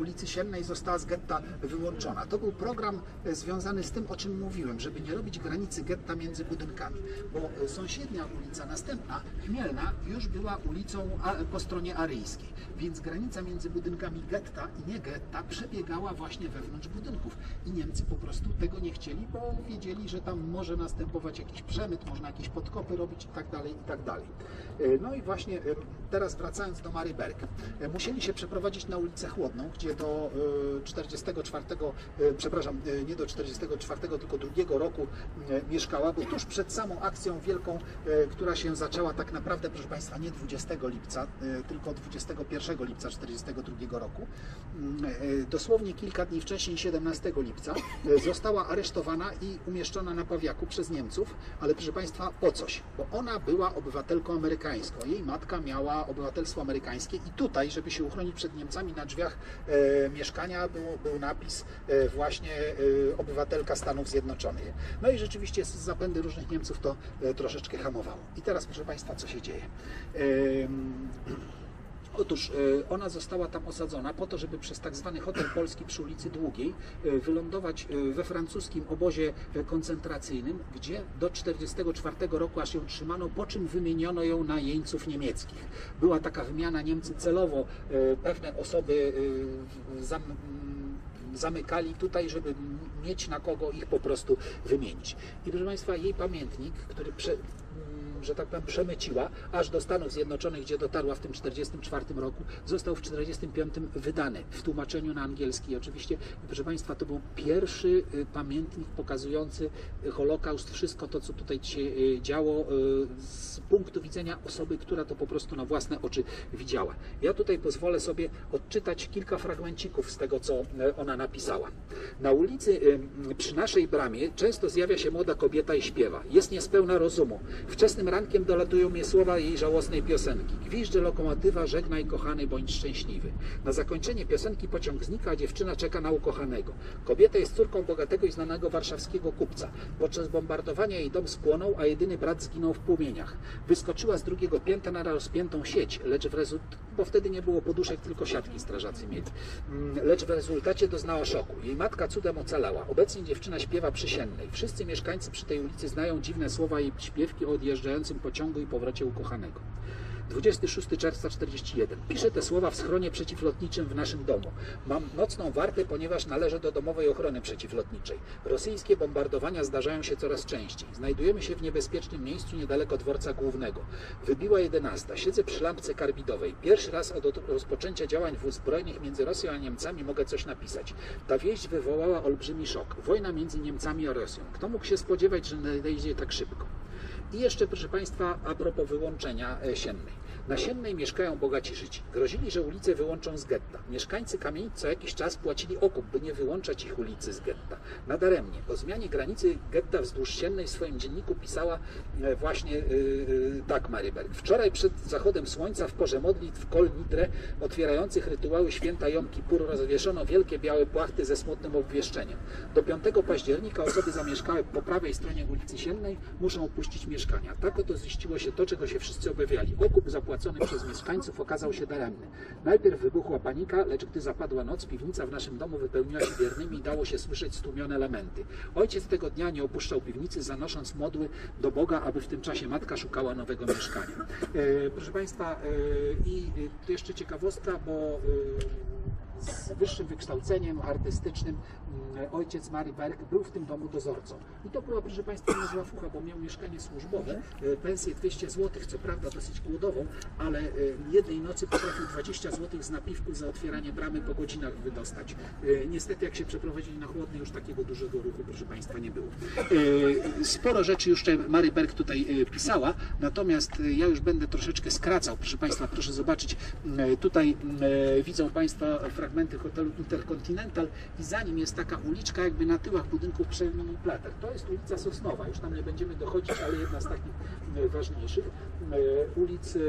ulicy Siennej została z getta wyłączona. To był program e, związany z tym, o czym mówiłem, żeby nie robić granicy getta między budynkami, bo e, sąsiednia ulica, następna, Chmielna, już była ulicą po stronie aryjskiej, więc granica między budynkami getta i nie getta przebiegała właśnie wewnątrz budynków i Niemcy po prostu tego nie chcieli, bo wiedzieli, że tam może następować jakiś przemyt, można jakieś podkopy robić i tak dalej, i tak dalej. E, No i właśnie e, teraz wracając do Mary Berg, e, musieli się przeprowadzić na ulicę Chłodną, gdzie do e, 44, e, przepraszam, e, nie do 44, tylko drugiego roku mieszkała, bo tuż przed samą akcją wielką, która się zaczęła tak naprawdę, proszę Państwa, nie 20 lipca, tylko 21 lipca 42 roku, mm, dosłownie kilka dni wcześniej, 17 lipca, została aresztowana i umieszczona na Pawiaku przez Niemców, ale proszę Państwa, po coś? Bo ona była obywatelką amerykańską, jej matka miała obywatelstwo amerykańskie i tutaj, żeby się uchronić przed Niemcami, na drzwiach e, mieszkania był, był napis e, właśnie e, obywatelka Stanów Zjednoczonych. No i rzeczywiście z zapędy różnych Niemców to troszeczkę hamowało. I teraz, proszę Państwa, co się dzieje? Otóż e, ona została tam osadzona po to, żeby przez tak zwany hotel polski przy ulicy Długiej e, wylądować e, we francuskim obozie koncentracyjnym, gdzie do 1944 roku aż ją trzymano, po czym wymieniono ją na jeńców niemieckich. Była taka wymiana, Niemcy celowo pewne osoby zam, zamykali tutaj, żeby mieć na kogo ich po prostu wymienić. I proszę Państwa, jej pamiętnik, który prze, mm, że tak powiem, przemyciła aż do Stanów Zjednoczonych, gdzie dotarła w tym 1944 roku, został w 1945 wydany w tłumaczeniu na angielski. Oczywiście, proszę Państwa, to był pierwszy y, pamiętnik pokazujący Holokaust, wszystko to, co tutaj się y, działo y, z punktu widzenia osoby, która to po prostu na własne oczy widziała. Ja tutaj pozwolę sobie odczytać kilka fragmencików z tego, co ona napisała. Na ulicy y, przy naszej bramie często zjawia się młoda kobieta i śpiewa. Jest niespełna rozumu. Wczesnym rankiem dolatują mnie słowa jej żałosnej piosenki. Gwizdże lokomotywa, żegnaj kochany, bądź szczęśliwy. Na zakończenie piosenki pociąg znika, a dziewczyna czeka na ukochanego. Kobieta jest córką bogatego i znanego warszawskiego kupca. Podczas bombardowania jej dom spłonął, a jedyny brat zginął w płomieniach. Wyskoczyła z drugiego piętra na rozpiętą sieć, lecz w rezultacie, bo wtedy nie było poduszek, tylko siatki strażacy mieli. Mm, Lecz w rezultacie doznała szoku. Jej matka cudem ocalała. Obecnie dziewczyna śpiewa przysiennej. Wszyscy mieszkańcy przy tej ulicy znają dziwne słowa jej śpiewki o pociągu i powrocie ukochanego. 26 czerwca 41. Piszę te słowa w schronie przeciwlotniczym w naszym domu. Mam nocną wartę, ponieważ należę do domowej ochrony przeciwlotniczej. Rosyjskie bombardowania zdarzają się coraz częściej. Znajdujemy się w niebezpiecznym miejscu niedaleko dworca głównego. Wybiła 11. Siedzę przy lampce karbidowej. Pierwszy raz od rozpoczęcia działań wóz zbrojnych między Rosją a Niemcami mogę coś napisać. Ta wieść wywołała olbrzymi szok. Wojna między Niemcami a Rosją. Kto mógł się spodziewać, że nadejdzie tak szybko? I jeszcze, proszę Państwa, a propos wyłączenia e, siennej. Na Siennej mieszkają bogaci Żydzi. Grozili, że ulice wyłączą z getta. Mieszkańcy kamienic co jakiś czas płacili okup, by nie wyłączać ich ulicy z getta. Nadaremnie. O zmianie granicy getta wzdłuż Siennej w swoim dzienniku pisała e, właśnie e, e, tak Maryberg. Wczoraj przed zachodem słońca w porze modlitw Kol Nidre otwierających rytuały święta Jom Kippur rozwieszono wielkie białe płachty ze smutnym obwieszczeniem. Do 5 października osoby zamieszkałe po prawej stronie ulicy Siennej muszą opuścić mieszkania. Tak oto ziściło się to, czego się wszyscy obawiali. Okup zapłacony przez mieszkańców okazał się daremny. Najpierw wybuchła panika, lecz gdy zapadła noc, piwnica w naszym domu wypełniła się wiernymi i dało się słyszeć stłumione lamenty. Ojciec tego dnia nie opuszczał piwnicy, zanosząc modły do Boga, aby w tym czasie matka szukała nowego mieszkania. E, proszę Państwa, e, i e, jeszcze ciekawostka, bo z wyższym wykształceniem artystycznym mm, ojciec Mary Berg był w tym domu dozorcą. I to była, proszę Państwa, niezła fucha, bo miał mieszkanie służbowe, e, pensję 200 zł, co prawda dosyć głodową, ale e, jednej nocy potrafił 20 zł z napiwków za otwieranie bramy po godzinach wydostać. E, Niestety, jak się przeprowadzili na chłodny, już takiego dużego ruchu, proszę Państwa, nie było. Sporo rzeczy jeszcze Mary Berg tutaj pisała, natomiast ja już będę troszeczkę skracał. Proszę Państwa, proszę zobaczyć, tutaj widzą Państwo fragmenty hotelu Intercontinental i za nim jest taka uliczka jakby na tyłach budynków Przemini Plater. To jest ulica Sosnowa, już tam nie będziemy dochodzić, ale jedna z takich e, ważniejszych e, ulic e,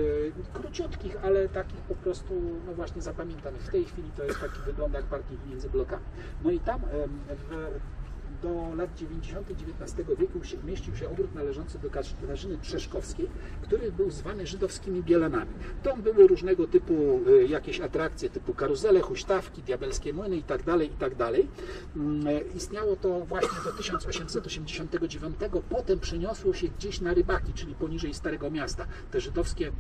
króciutkich, ale takich po prostu, no właśnie zapamiętanych. W tej chwili to jest taki wygląd jak parking między blokami. No i tam w do lat 90. XIX wieku mieścił się ogród należący do Katarzyny Trzeszkowskiej, który był zwany żydowskimi bielanami. Tam były różnego typu e, jakieś atrakcje typu karuzele, huśtawki, diabelskie młyny itd. itd. Mm, e, Istniało to właśnie do 1889. Potem przeniosło się gdzieś na Rybaki, czyli poniżej Starego Miasta. Te żydowskie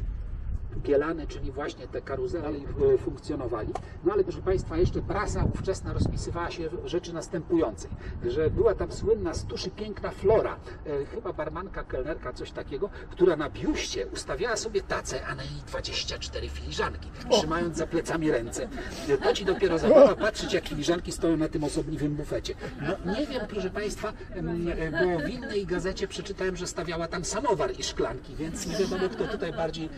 Bielany, czyli właśnie te karuzele e, funkcjonowali. No ale proszę Państwa, jeszcze prasa ówczesna rozpisywała się w rzeczy następującej, że była tam słynna z tuszy piękna Flora, e, chyba barmanka, kelnerka, coś takiego, która na biuście ustawiała sobie tacę, a na jej 24 filiżanki, trzymając za plecami ręce. To ci dopiero zabawa patrzeć, jak filiżanki stoją na tym osobniwym bufecie. No nie wiem, proszę Państwa, e, bo w innej gazecie przeczytałem, że stawiała tam samowar i szklanki, więc nie wiadomo, kto tutaj bardziej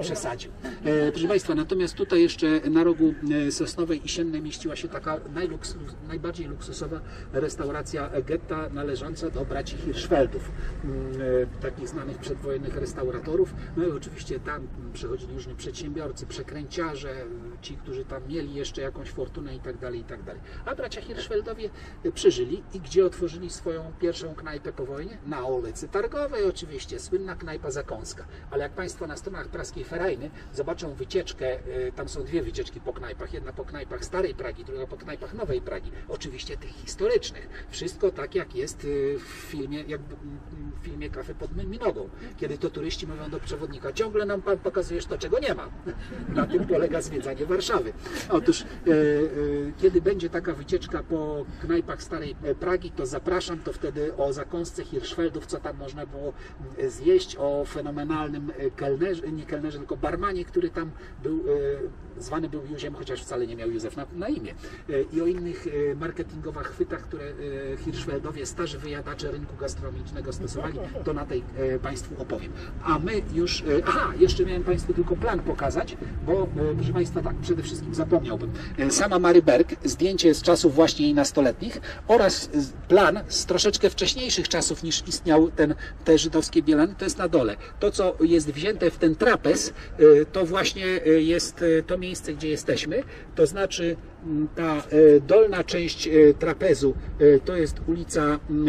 przesadził. E, Proszę Państwa, natomiast tutaj jeszcze na rogu e, Sosnowej i Siennej mieściła się taka najbardziej luksusowa restauracja getta należąca do braci Hirschfeldów, mm, e, takich znanych przedwojennych restauratorów. No i oczywiście tam przychodzili różni przedsiębiorcy, przekręciarze, ci, którzy tam mieli jeszcze jakąś fortunę i tak dalej, i tak dalej. A bracia Hirschfeldowie e, przeżyli i gdzie otworzyli swoją pierwszą knajpę po wojnie? Na ulicy Targowej oczywiście, słynna knajpa Zakąska. Ale jak Państwo na stronach Ferajny zobaczą wycieczkę, e, tam są dwie wycieczki po knajpach, jedna po knajpach Starej Pragi, druga po knajpach Nowej Pragi, oczywiście tych historycznych. Wszystko tak jak jest e, w filmie, jak w filmie Kafy pod mymi nogą, kiedy to turyści mówią do przewodnika, ciągle nam Pan pokazujesz to, czego nie ma. Na tym polega zwiedzanie Warszawy. Otóż, e, kiedy będzie taka wycieczka po knajpach Starej Pragi, to zapraszam, to wtedy o zakąsce Hirschfeldów, co tam można było zjeść, o fenomenalnym kelnerze, nie kelnerze, tylko barmanie, który tam był, e, zwany był Józiem, chociaż wcale nie miał Józef na, na imię. E, I o innych e, marketingowych chwytach, które Hirschfeldowie, starzy wyjadacze rynku gastronomicznego stosowali, to na tej Państwu opowiem. A my już, aha, jeszcze miałem Państwu tylko plan pokazać, bo proszę Państwa, tak, przede wszystkim zapomniałbym. Sama Mary Berg, zdjęcie z czasów właśnie jej nastoletnich oraz plan z troszeczkę wcześniejszych czasów niż istniał ten, te żydowskie bielany, to jest na dole. To, co jest wzięte w ten trapez, e, to właśnie e, jest e, to miejsce, gdzie jesteśmy, to znaczy m, ta dolna część trapezu to jest ulica m,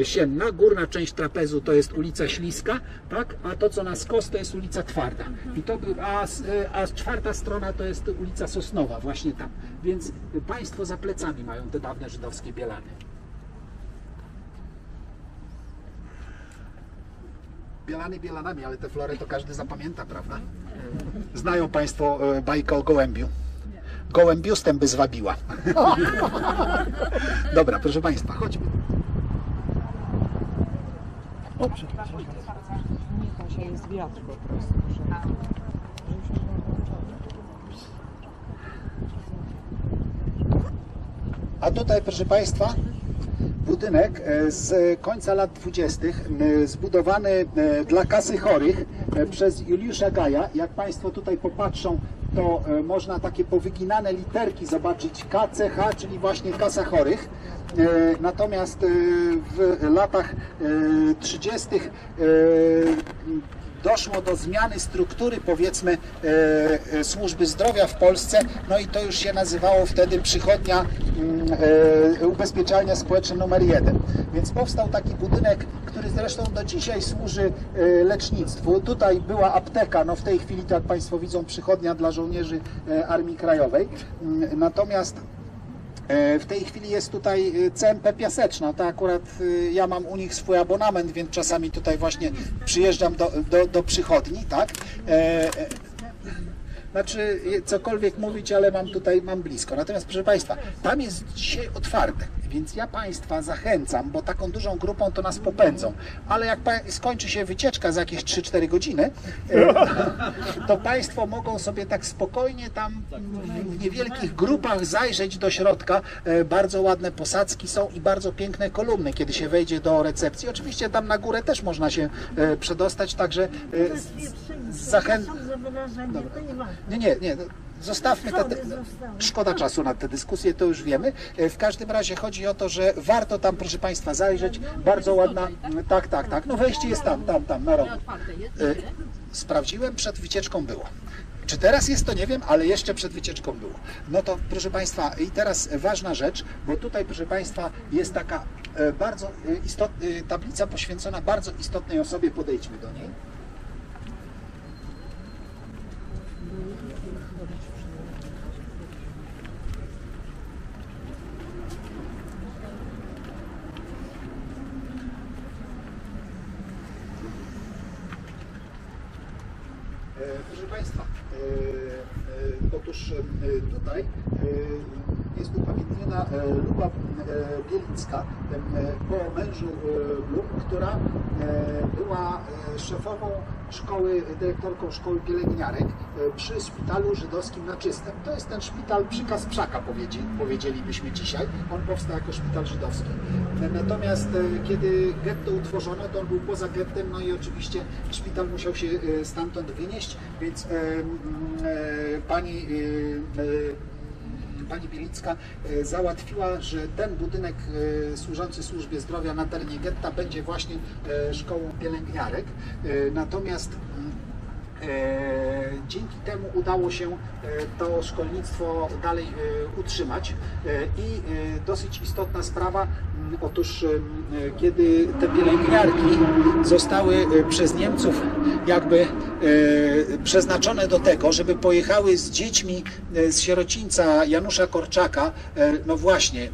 e, Sienna, górna część trapezu to jest ulica Śliska, tak? a to co na skos to jest ulica Twarda. I to, a, a czwarta strona to jest ulica Sosnowa, właśnie tam. Więc państwo za plecami mają te dawne żydowskie bielany. Bielany bielanami, ale te flory to każdy zapamięta, prawda? Znają Państwo e, bajkę o gołębiu. Gołębiustem by zwabiła. Dobra, proszę Państwa, chodźmy. O, prostu. A tutaj, proszę Państwa, budynek e, z końca lat 20. m, zbudowany e, dla kasy chorych e, przez Juliusza Gaja. Jak Państwo tutaj popatrzą, to można takie powyginane literki zobaczyć KCH, czyli właśnie kasa chorych. Natomiast w latach e, 30. doszło do zmiany struktury, powiedzmy, e, e, służby zdrowia w Polsce, no i to już się nazywało wtedy przychodnia mm, e, ubezpieczalnia społeczna numer jeden. Więc powstał taki budynek, który zresztą do dzisiaj służy lecznictwu. Tutaj była apteka, no w tej chwili, to jak Państwo widzą, przychodnia dla żołnierzy Armii Krajowej. Mm, Natomiast W tej chwili jest tutaj e, CMP Piaseczna. To akurat e, ja mam u nich swój abonament, więc czasami tutaj właśnie przyjeżdżam do, do, do przychodni, tak? E, e, Znaczy, cokolwiek mówić, ale mam tutaj, mam blisko. Natomiast proszę Państwa, tam jest dzisiaj otwarte, więc ja Państwa zachęcam, bo taką dużą grupą to nas popędzą. Ale jak skończy się wycieczka za jakieś 3-4 godziny, e, to Państwo mogą sobie tak spokojnie tam w niewielkich grupach zajrzeć do środka. E, Bardzo ładne posadzki są i bardzo piękne kolumny, kiedy się wejdzie do recepcji. Oczywiście tam na górę też można się e, przedostać, także zachęcam. nie. Nie, nie, Zostawmy te, te, szkoda czasu na tę dyskusję, to już wiemy. E, W każdym razie chodzi o to, że warto tam, proszę Państwa, zajrzeć. Bardzo ładna. Tak, tak, tak. No wejście jest tam, tam, tam, na rogu. E, Sprawdziłem, przed wycieczką było. Czy teraz jest, to nie wiem, ale jeszcze przed wycieczką było. No to proszę Państwa, i teraz ważna rzecz, bo tutaj, proszę Państwa, jest taka e, bardzo istot, e, tablica poświęcona bardzo istotnej osobie. Podejdźmy do niej. E, Proszę Państwa, e, e, otóż e, tutaj e, jest upamiętniona e, Luba e, Bielicka e, po mężu Blum, która była szefową szkoły, dyrektorką szkoły pielęgniarek przy szpitalu żydowskim na Czystym. To jest ten szpital przy Kasprzaka, powiedzieli, powiedzielibyśmy dzisiaj. On powstał jako szpital żydowski. Natomiast kiedy getto utworzono, to on był poza gettem, no i oczywiście szpital musiał się stamtąd wynieść, więc pani Pani Bielicka e, załatwiła, że ten budynek e, służący służbie zdrowia na terenie getta będzie właśnie e, szkołą pielęgniarek. Natomiast dzięki temu udało się e, to szkolnictwo dalej e, utrzymać. E, I e, dosyć istotna sprawa, mm, otóż e, kiedy te pielęgniarki zostały e, przez Niemców jakby e, przeznaczone do tego, żeby pojechały z dziećmi e, z sierocińca Janusza Korczaka, e, no właśnie,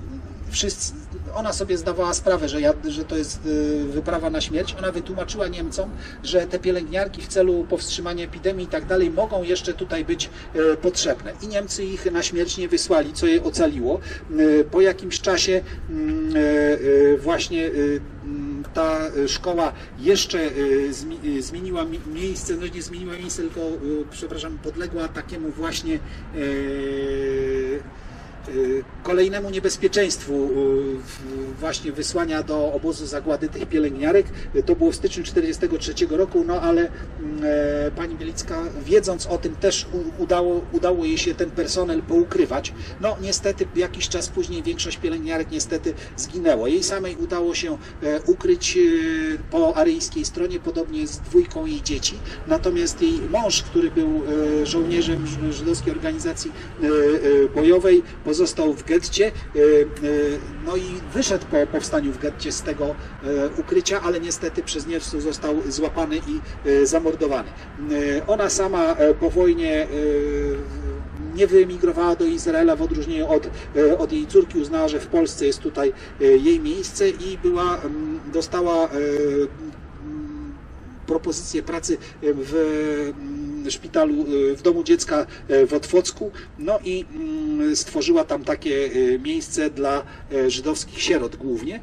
wszyscy, ona sobie zdawała sprawę, że, ja, że to jest e, wyprawa na śmierć. Ona wytłumaczyła Niemcom, że te pielęgniarki w celu powstrzymania epidemii i tak dalej mogą jeszcze tutaj być e, potrzebne. I Niemcy ich na śmierć nie wysłali, co je ocaliło. E, Po jakimś czasie mm, właśnie mm, ta szkoła jeszcze zmi- zmieniła mi- miejsce, no nie zmieniła miejsce, tylko, przepraszam, podległa takiemu właśnie y, kolejnemu niebezpieczeństwu y, właśnie wysłania do obozu zagłady tych pielęgniarek. Y, To było w styczniu 1943 roku, no ale mm, e, pani Bielicka wiedząc o tym też udało, udało jej się ten personel poukrywać. No niestety jakiś czas później większość pielęgniarek niestety zginęło. Jej samej udało się e, ukryć e, po aryjskiej stronie, podobnie z dwójką jej dzieci. Natomiast jej mąż, który był żołnierzem żydowskiej organizacji bojowej, pozostał w getcie, e, e, no i wyszedł po powstaniu w getcie z tego e, ukrycia, ale niestety przez Niemców został złapany i zamordowany. Ona sama po wojnie nie wyemigrowała do Izraela w odróżnieniu od, od jej córki, uznała, że w Polsce jest tutaj jej miejsce i była, dostała propozycję pracy w szpitalu, e, w domu dziecka e, w Otwocku, no i mm, stworzyła tam takie e, miejsce dla żydowskich sierot głównie.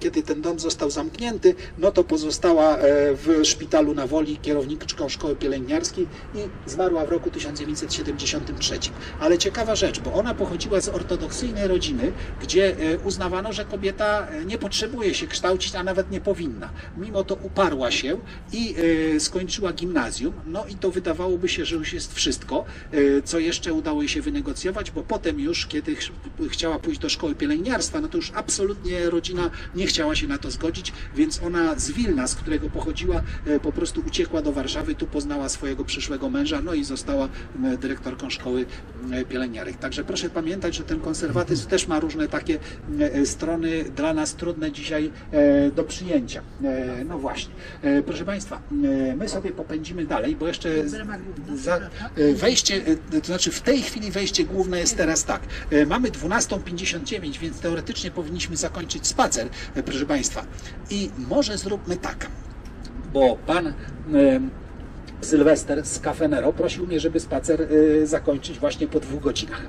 Kiedy ten dom został zamknięty, no to pozostała w szpitalu na Woli kierowniczką szkoły pielęgniarskiej i zmarła w roku 1973. Ale ciekawa rzecz, bo ona pochodziła z ortodoksyjnej rodziny, gdzie uznawano, że kobieta nie potrzebuje się kształcić, a nawet nie powinna. Mimo to uparła się i skończyła gimnazjum, no i to wydawałoby się, że już jest wszystko, e, co jeszcze udało jej się wynegocjować, bo potem już, kiedy ch- chciała pójść do szkoły pielęgniarstwa, no to już absolutnie rodzina nie chciała się na to zgodzić, więc ona z Wilna, z którego pochodziła, e, po prostu uciekła do Warszawy, tu poznała swojego przyszłego męża, no i została dyrektorką szkoły pielęgniarek. Także proszę pamiętać, że ten konserwatyzm też ma różne takie e, strony dla nas trudne dzisiaj do przyjęcia. No właśnie. Proszę Państwa, my sobie popędzimy dalej, bo jeszcze za, e, wejście, e, to znaczy w tej chwili wejście główne jest teraz tak. E, Mamy 12.59, więc teoretycznie powinniśmy zakończyć spacer, proszę Państwa. I może zróbmy tak, bo pan Sylwester z Cafenero prosił mnie, żeby spacer zakończyć właśnie po dwóch godzinach.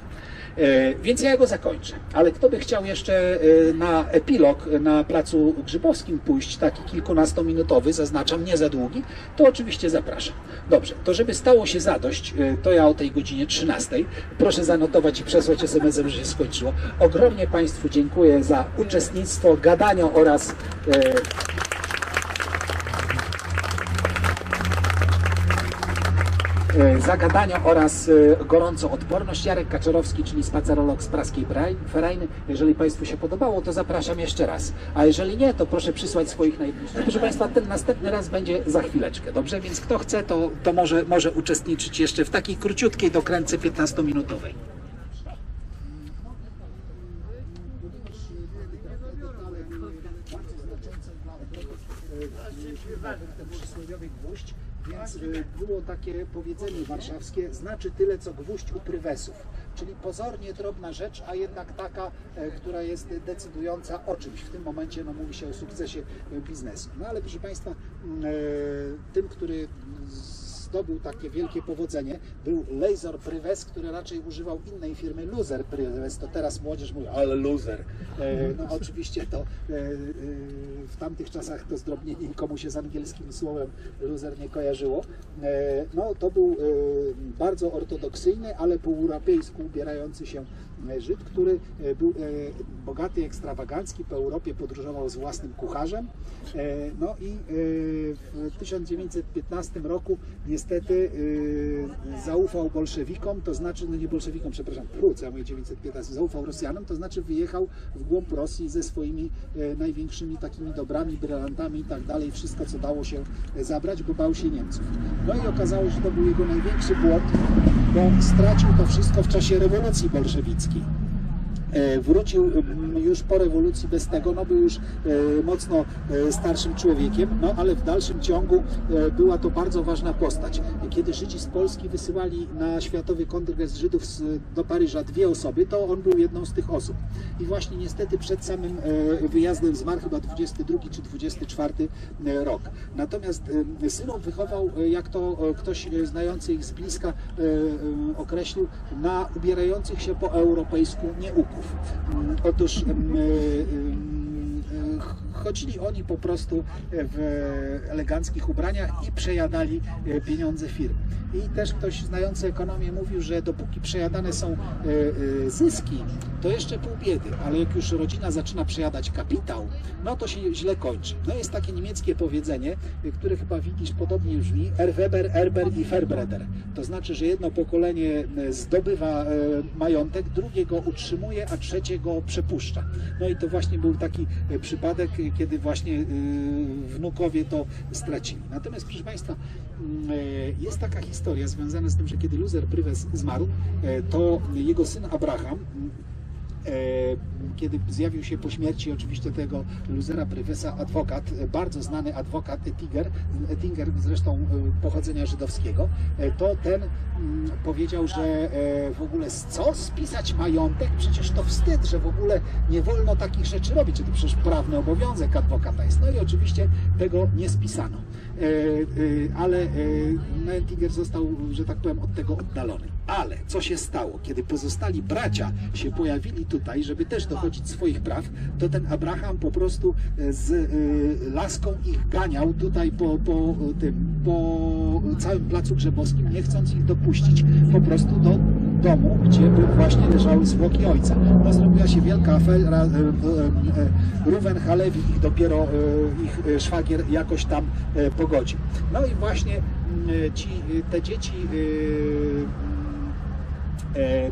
E, Więc ja go zakończę. Ale kto by chciał jeszcze e, na epilog na placu Grzybowskim pójść, taki kilkunastominutowy, zaznaczam, nie za długi, to oczywiście zapraszam. Dobrze, to żeby stało się zadość, e, to ja o tej godzinie 13. Proszę zanotować i przesłać SMS-em, że się skończyło. Ogromnie Państwu dziękuję za uczestnictwo, gadania oraz zagadania oraz e, gorącą odporność. Jarek Kaczorowski, czyli spacerolog z Praskiej Ferajny. Jeżeli Państwu się podobało, to zapraszam jeszcze raz. A jeżeli nie, to proszę przysłać swoich najbliższych. Proszę Państwa, ten następny raz będzie za chwileczkę, dobrze? Więc kto chce, to, to może, może uczestniczyć jeszcze w takiej króciutkiej dokręce 15-minutowej. Y, było takie powiedzenie warszawskie, znaczy tyle co gwóźdź u prywesów, czyli pozornie drobna rzecz, a jednak taka, e, która jest decydująca o czymś. W tym momencie no, mówi się o sukcesie e, biznesu. No ale proszę Państwa, e, tym, który zdobył takie wielkie powodzenie, był Laser Prywes, który raczej używał innej firmy Loser Prywes. To teraz młodzież mówi, ale loser. E, no oczywiście to e, e, w tamtych czasach to zdrobnienie nikomu się z angielskim słowem loser nie kojarzyło. No to był bardzo ortodoksyjny, ale po europejsku ubierający się Żyd, który e, był e, bogaty, ekstrawagancki, po Europie podróżował z własnym kucharzem. E, No i w 1915 roku niestety zaufał bolszewikom, to znaczy, no nie bolszewikom, przepraszam, Pruce, a mówię 1915, zaufał Rosjanom, to znaczy wyjechał w głąb Rosji ze swoimi największymi takimi dobrami, brylantami i tak dalej, wszystko co dało się zabrać, bo bał się Niemców. No i okazało się, że to był jego największy błąd, bo stracił to wszystko w czasie rewolucji bolszewickiej. E, Wrócił mm, już po rewolucji bez tego, no był już e, mocno e, starszym człowiekiem, no ale w dalszym ciągu e, była to bardzo ważna postać. Kiedy Żydzi z Polski wysyłali na Światowy Kongres Żydów do Paryża dwie osoby, to on był jedną z tych osób. I właśnie niestety przed samym e, wyjazdem zmarł chyba 22 czy 24 rok. Natomiast e, synów wychował, e, jak to e, ktoś e, znający ich z bliska e, e, określił, na ubierających się po europejsku nieuków. Otóż chodzili oni po prostu w eleganckich ubraniach i przejadali e, pieniądze firm. I też ktoś znający ekonomię mówił, że dopóki przejadane są e, e, zyski, to jeszcze pół biedy, ale jak już rodzina zaczyna przejadać kapitał, no to się źle kończy. No jest takie niemieckie powiedzenie, e, które chyba widzisz podobnie brzmi, Erweber, Erber i Verbreder. To znaczy, że jedno pokolenie e, zdobywa e, majątek, drugie go utrzymuje, a trzecie go przepuszcza. No i to właśnie był taki e, przypadek, e, kiedy właśnie e, wnukowie to stracili. Natomiast proszę Państwa, e, jest taka historia związana z tym, że kiedy Luzer Prywes zmarł, e, to jego syn Abraham kiedy zjawił się po śmierci oczywiście tego luzera Pryfesa adwokat, e, bardzo znany adwokat Ettinger, Ettinger zresztą e, pochodzenia żydowskiego, e, to ten mm, powiedział, że e, w ogóle co spisać majątek? Przecież to wstyd, że w ogóle nie wolno takich rzeczy robić, to przecież prawny obowiązek adwokata jest. No i oczywiście tego nie spisano. E, e, ale e, no, Ettinger został, że tak powiem, od tego oddalony. Ale co się stało? Kiedy pozostali bracia się pojawili tutaj, żeby też dochodzić swoich praw, to ten Abraham po prostu e, z e, laską ich ganiał tutaj po, po tym, po całym placu Grzebowskim, nie chcąc ich dopuścić po prostu do domu, gdzie właśnie leżały zwłoki ojca. No, zrobiła się wielka afera, e, e, e, Ruben Halewi ich dopiero, e, ich e, szwagier jakoś tam e, pogodził. No i właśnie mm, ci, te dzieci e, E,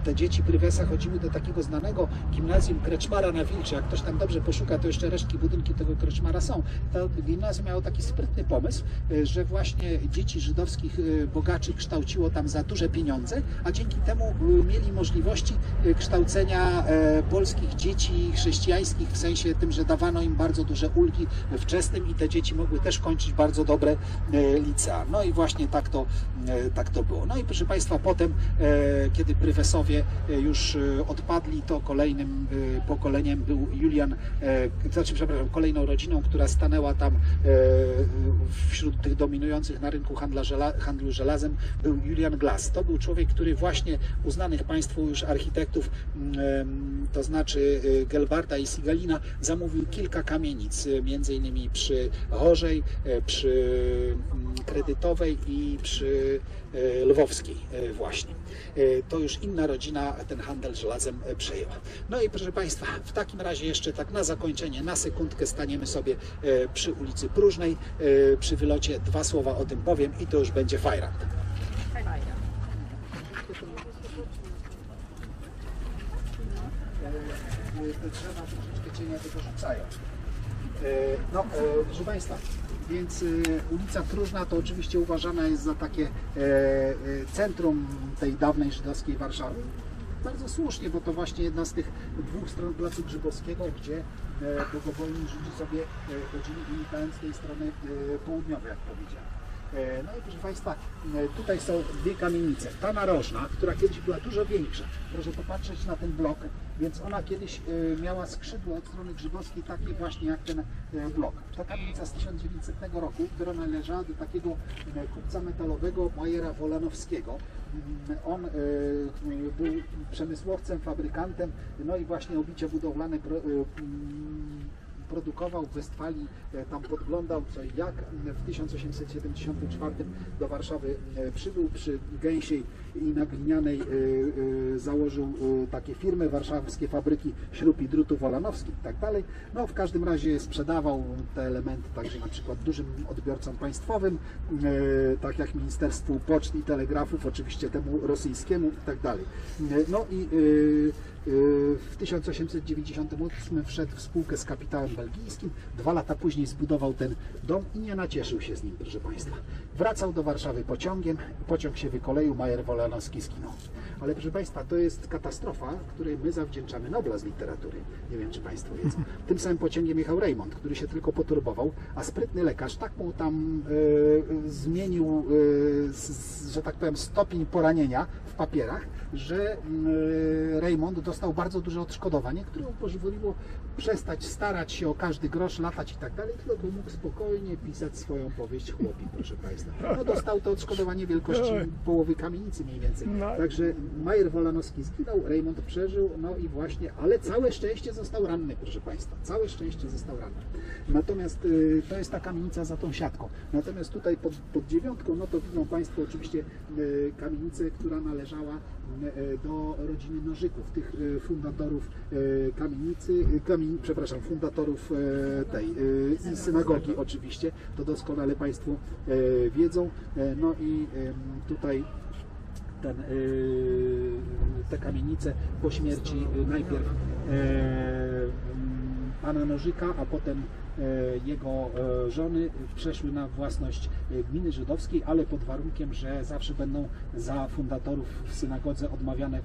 te dzieci Prywesa chodziły do takiego znanego gimnazjum Kreczmara na Wilczy. Jak ktoś tam dobrze poszuka, to jeszcze resztki budynki tego Kreczmara są. To gimnazjum miało taki sprytny pomysł, e, że właśnie dzieci żydowskich e, bogaczy kształciło tam za duże pieniądze, a dzięki temu e, mieli możliwości e, kształcenia e, polskich dzieci chrześcijańskich, w sensie tym, że dawano im bardzo duże ulgi wczesnym i te dzieci mogły też kończyć bardzo dobre e, licea. No i właśnie tak to, e, tak to było. No i proszę Państwa, potem, e, kiedy prywesowie e, już e, odpadli, to kolejnym e, pokoleniem był Julian, znaczy, przepraszam, kolejną rodziną, która stanęła tam wśród tych dominujących na rynku handla handlu żelazem, był Julian Glass. To był człowiek, który właśnie uznanych Państwu już architektów, mm, to znaczy Gelbarta i Sigalina, zamówił kilka kamienic, między innymi przy Chorzej, e, przy mm, Kredytowej i przy Lwowskiej e, właśnie. E, To już inna rodzina ten handel żelazem e, przejęła. No i proszę Państwa, w takim razie jeszcze tak na zakończenie, na sekundkę staniemy sobie e, przy ulicy Próżnej, e, przy wylocie dwa słowa o tym powiem i to już będzie fajrant. te drzewa troszeczkę cienia tylko rzucają. E, No, e, proszę Państwa, więc e, ulica Próżna to oczywiście uważana jest za takie e, e, centrum tej dawnej żydowskiej Warszawy. Bardzo słusznie, bo to właśnie jedna z tych dwóch stron Placu Grzybowskiego, gdzie e, bogobojni Żydzi sobie chodzili unikając tej strony południowej, jak powiedziałem. E, No i proszę Państwa, e, tutaj są dwie kamienice. Ta narożna, która kiedyś była dużo większa. Proszę popatrzeć na ten blok, więc ona kiedyś e, miała skrzydło od strony grzybowskiej takie właśnie jak ten blok. Ta kamienica z 1900 roku, która należała do takiego kupca metalowego Majera Wolanowskiego. Mm, On był przemysłowcem, fabrykantem, no i właśnie obicie budowlane mm, produkował w Westfalii, e, tam podglądał co jak. W 1874 do Warszawy e, przybył przy Gęsiej i na Glinianej e, założył takie firmy, warszawskie fabryki śrub i drutów wolanowskich i tak dalej. No w każdym razie sprzedawał te elementy także na przykład dużym odbiorcom państwowym, tak jak Ministerstwu Poczt i Telegrafów, oczywiście temu rosyjskiemu i tak dalej. No i w 1898 wszedł w spółkę z kapitałem belgijskim. Dwa lata później zbudował ten dom i nie nacieszył się z nim, proszę Państwa. Wracał do Warszawy pociągiem, pociąg się wykoleił, Majer Wolanowski skinął. Ale proszę Państwa, to jest katastrofa, której my zawdzięczamy Nobla z literatury. Nie wiem, czy Państwo wiedzą. Tym samym pociągiem jechał Raymond, który się tylko poturbował, a sprytny lekarz tak mu tam e, zmienił, e, z, że tak powiem, stopień poranienia w papierach, że e, Raymond dostał bardzo duże odszkodowanie, które mu pozwoliło przestać starać się o każdy grosz, latać i tak dalej, tylko mógł spokojnie pisać swoją powieść chłopi, proszę Państwa. No dostał to odszkodowanie wielkości połowy kamienicy mniej więcej. Także Majer Wolanowski zginął, Raymond przeżył, no i właśnie, ale całe szczęście został ranny, proszę Państwa. Całe szczęście został ranny. Natomiast y, to jest ta kamienica za tą siatką. Natomiast tutaj pod, pod dziewiątką, no to widzą Państwo oczywiście y, kamienicę, która należała y, do rodziny Nożyków, tych y, fundatorów y, kamienicy, kamien, przepraszam, fundatorów tej i synagogi oczywiście, to doskonale Państwo wiedzą. Y, No i tutaj ten, y, te kamienice po śmierci najpierw e, mm, pana Nożyka, a potem e, jego e, żony przeszły na własność e, gminy żydowskiej, ale pod warunkiem, że zawsze będą za fundatorów w synagodze odmawiane e,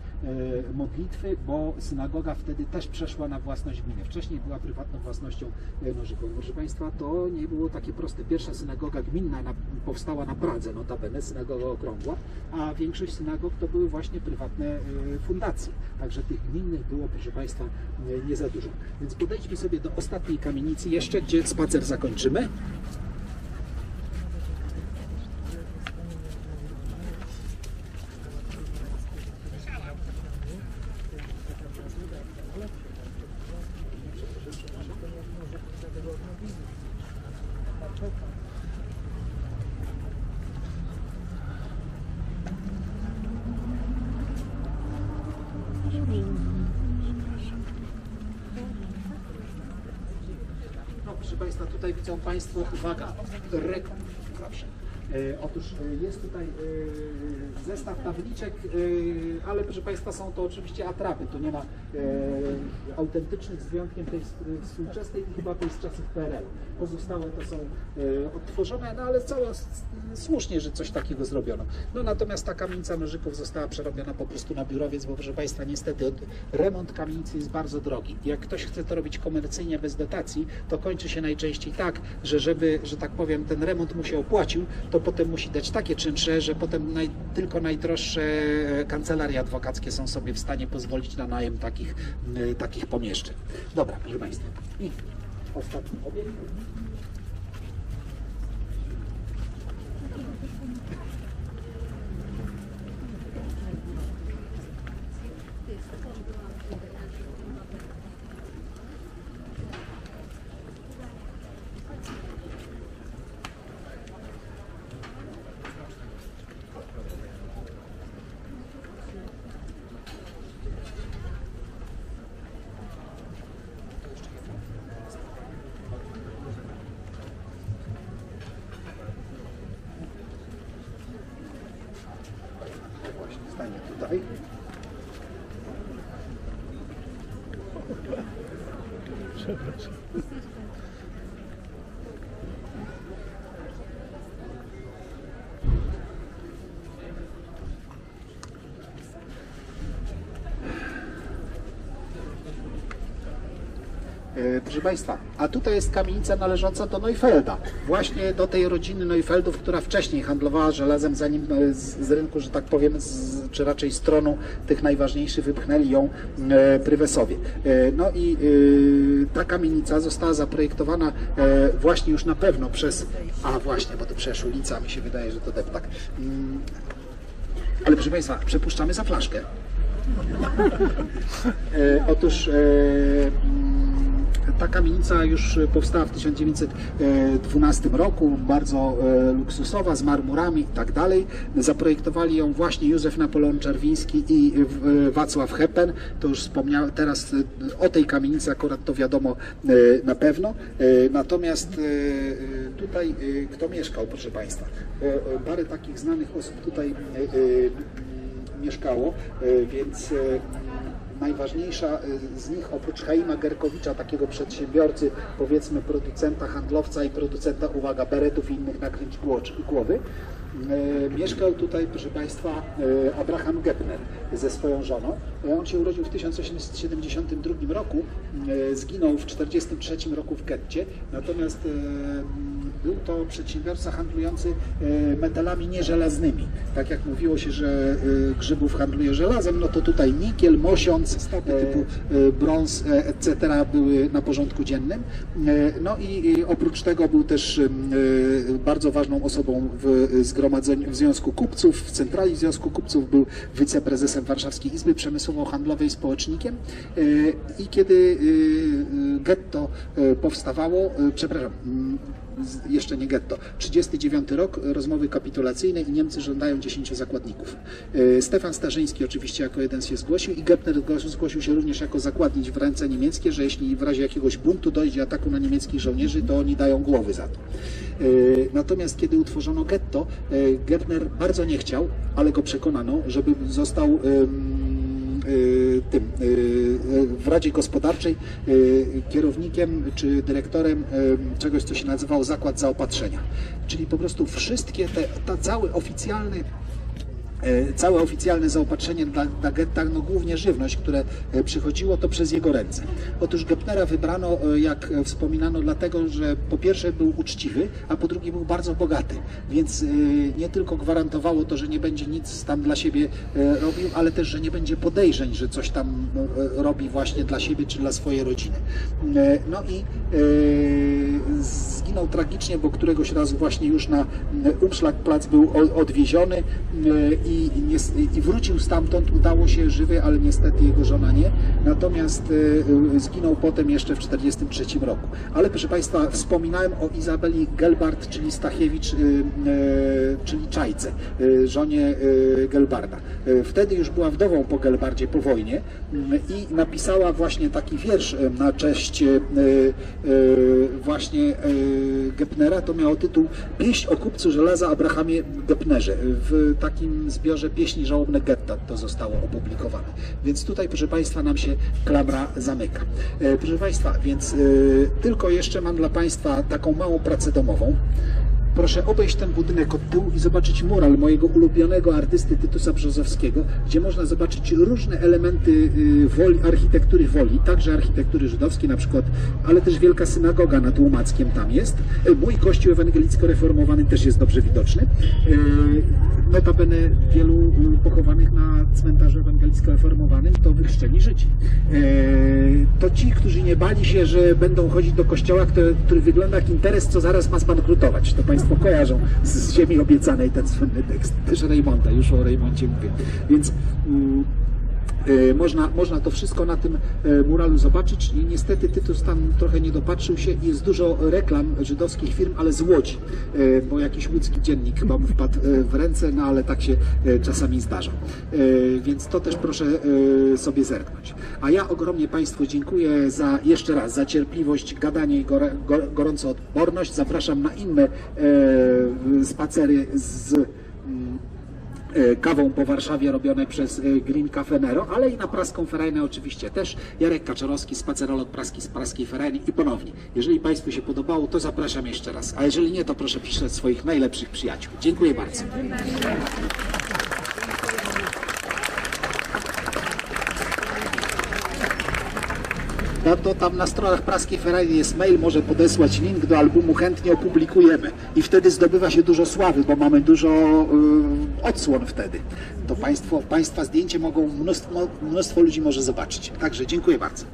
modlitwy, bo synagoga wtedy też przeszła na własność gminy. Wcześniej była prywatną własnością e, Nożyków. Proszę Państwa, to nie było takie proste. Pierwsza synagoga gminna na, powstała na Pradze, notabene, synagoga okrągła, a większość synagog to były właśnie prywatne e, fundacje. Także tych gminnych było, proszę Państwa, nie za dużo. Więc podejdźmy sobie do ostatniej kamienicy jeszcze, gdzie spacer zakończymy. No, proszę Państwa, tutaj widzą Państwo, uwaga, rekord zawsze. E, otóż e, jest tutaj e, zestaw tabliczek, e, ale proszę Państwa są to oczywiście atrapy, tu nie ma e, autentycznych z wyjątkiem tej współczesnej i chyba tej z czasów PRL. Pozostałe to są e, odtworzone, no ale całe słusznie, że coś takiego zrobiono. No natomiast ta kamienica Nożyków została przerobiona po prostu na biurowiec, bo proszę Państwa niestety remont kamienicy jest bardzo drogi. Jak ktoś chce to robić komercyjnie bez dotacji, to kończy się najczęściej tak, że żeby, że tak powiem, ten remont mu się opłacił, to potem musi dać takie czynsze, że potem naj, tylko najdroższe e, kancelarie adwokackie są sobie w stanie pozwolić na najem takich, takich pomieszczeń. Dobra, proszę Państwa. I ostatni obiekt. Stanie tutaj. Przepraszam. E, Proszę Państwa, a tutaj jest kamienica należąca do Neufelda, właśnie do tej rodziny Neufeldów, która wcześniej handlowała żelazem, zanim e, z, z rynku, że tak powiem, z, czy raczej stroną tych najważniejszych wypchnęli ją e, prywesowie. E, no i e, ta kamienica została zaprojektowana e, właśnie już na pewno przez, a właśnie, bo to przecież ulica, mi się wydaje, że to deptak. Mm, ale proszę Państwa, przepuszczamy za flaszkę. E, otóż e, ta kamienica już powstała w 1912 roku, bardzo e, luksusowa, z marmurami i tak dalej. Zaprojektowali ją właśnie Józef Napoleon Czerwiński i e, Wacław Hepen. To już wspomniałem, teraz e, o tej kamienicy akurat to wiadomo e, na pewno. E, Natomiast e, e, tutaj e, kto mieszkał, proszę Państwa? E, e, Parę takich znanych osób tutaj e, e, mieszkało, e, więc e, najważniejsza e, z nich oprócz Chaima Gerkowicza, takiego przedsiębiorcy, powiedzmy producenta, handlowca i producenta, uwaga, beretów i innych nakryć gło- głowy, e, mieszkał tutaj, proszę Państwa, e, Abraham Gepner ze swoją żoną. On się urodził w 1872 roku, zginął w 1943 roku w getcie, natomiast był to przedsiębiorca handlujący e, metalami nieżelaznymi. Tak jak mówiło się, że e, Grzybów handluje żelazem, no to tutaj nikiel, mosiąc, stopy typu e, brąz, e, etc. były na porządku dziennym. No i oprócz tego był też bardzo ważną osobą w zgromadzeniu w Związku Kupców, w centrali Związku Kupców był wiceprezesem Warszawskiej Izby Przemysłowo-Handlowej, społecznikiem i kiedy getto powstawało, przepraszam, jeszcze nie getto. 39 rok, e, rozmowy kapitulacyjne i Niemcy żądają 10 zakładników. E, Stefan Starzyński oczywiście jako jeden się zgłosił i Gepner zgłosił- się również jako zakładnik w ręce niemieckie, że jeśli w razie jakiegoś buntu dojdzie ataku na niemieckich żołnierzy, to oni dają głowy za to. E, Natomiast kiedy utworzono getto, Gepner bardzo nie chciał, ale go przekonano, żeby został tym y, w Radzie Gospodarczej y, kierownikiem czy dyrektorem y, czegoś, co się nazywało Zakład Zaopatrzenia. Czyli po prostu wszystkie te, ta cały oficjalny całe oficjalne zaopatrzenie dla, dla no głównie żywność, które e, przychodziło, to przez jego ręce. Otóż Gepnera wybrano, e, jak e, wspominano, dlatego, że po pierwsze był uczciwy, a po drugie był bardzo bogaty, więc e, nie tylko gwarantowało to, że nie będzie nic tam dla siebie e, robił, ale też, że nie będzie podejrzeń, że coś tam e, robi właśnie dla siebie czy dla swojej rodziny. E, No i e, zginął tragicznie, bo któregoś razu właśnie już na Umschlagplatz był odwieziony i, i, wrócił stamtąd, udało się żywy, ale niestety jego żona nie. Natomiast e, e, zginął potem jeszcze w 1943 roku. Ale proszę Państwa, wspominałem o Izabeli Gelbart, czyli Stachiewicz, e, e, czyli Czajce, e, żonie e, Gelbarda. Wtedy już była wdową po Gelbardzie po wojnie i napisała właśnie taki wiersz na cześć właśnie Gepnera. To miało tytuł Pieśń o kupcu żelaza Abrahamie Gepnerze. W takim zbiorze pieśni żałobne getta to zostało opublikowane. Więc tutaj, proszę Państwa, nam się klamra zamyka. E, Proszę Państwa, więc e, tylko jeszcze mam dla Państwa taką małą pracę domową. Proszę obejść ten budynek od tyłu i zobaczyć mural mojego ulubionego artysty Tytusa Brzozowskiego, gdzie można zobaczyć różne elementy y, woli, architektury woli, także architektury żydowskiej na przykład, ale też wielka synagoga nad Łomackiem tam jest. Y, Mój kościół ewangelicko-reformowany też jest dobrze widoczny. Y, Notabene wielu y, pochowanych na cmentarzu ewangelicko-reformowanym to wychrzczeni Żydzi. Y, To ci, którzy nie bali się, że będą chodzić do kościoła, który wygląda jak interes, co zaraz ma zbankrutować. To Państwo kojarzą z, ziemi obiecanej ten słynny tekst. Też Rejmonta, już o Rejmoncie mówię. Więc mm, można, można to wszystko na tym e, muralu zobaczyć niestety Tytus tam trochę nie dopatrzył się jest dużo reklam żydowskich firm, ale z Łodzi, e, bo jakiś łódzki dziennik chyba mu wpadł e, w ręce, no ale tak się e, czasami zdarza. E, Więc to też proszę e, sobie zerknąć. A ja ogromnie Państwu dziękuję za jeszcze raz za cierpliwość, gadanie i gore- go- gorącą odporność. Zapraszam na inne e, spacery z e, kawą po Warszawie robione przez e, Green Cafe Nero, ale i na praską ferajnę oczywiście też. Jarek Kaczorowski, spacerolog praski z praskiej ferajny i ponownie. Jeżeli Państwu się podobało, to zapraszam jeszcze raz. A jeżeli nie, to proszę pisać swoich najlepszych przyjaciół. Dziękuję bardzo. No to tam na stronach praskiej Ferrari jest mail, może podesłać link do albumu, chętnie opublikujemy. I wtedy zdobywa się dużo sławy, bo mamy dużo y, odsłon wtedy. To państwo, Państwa zdjęcie mogą mnóstwo, mnóstwo ludzi może zobaczyć. Także dziękuję bardzo.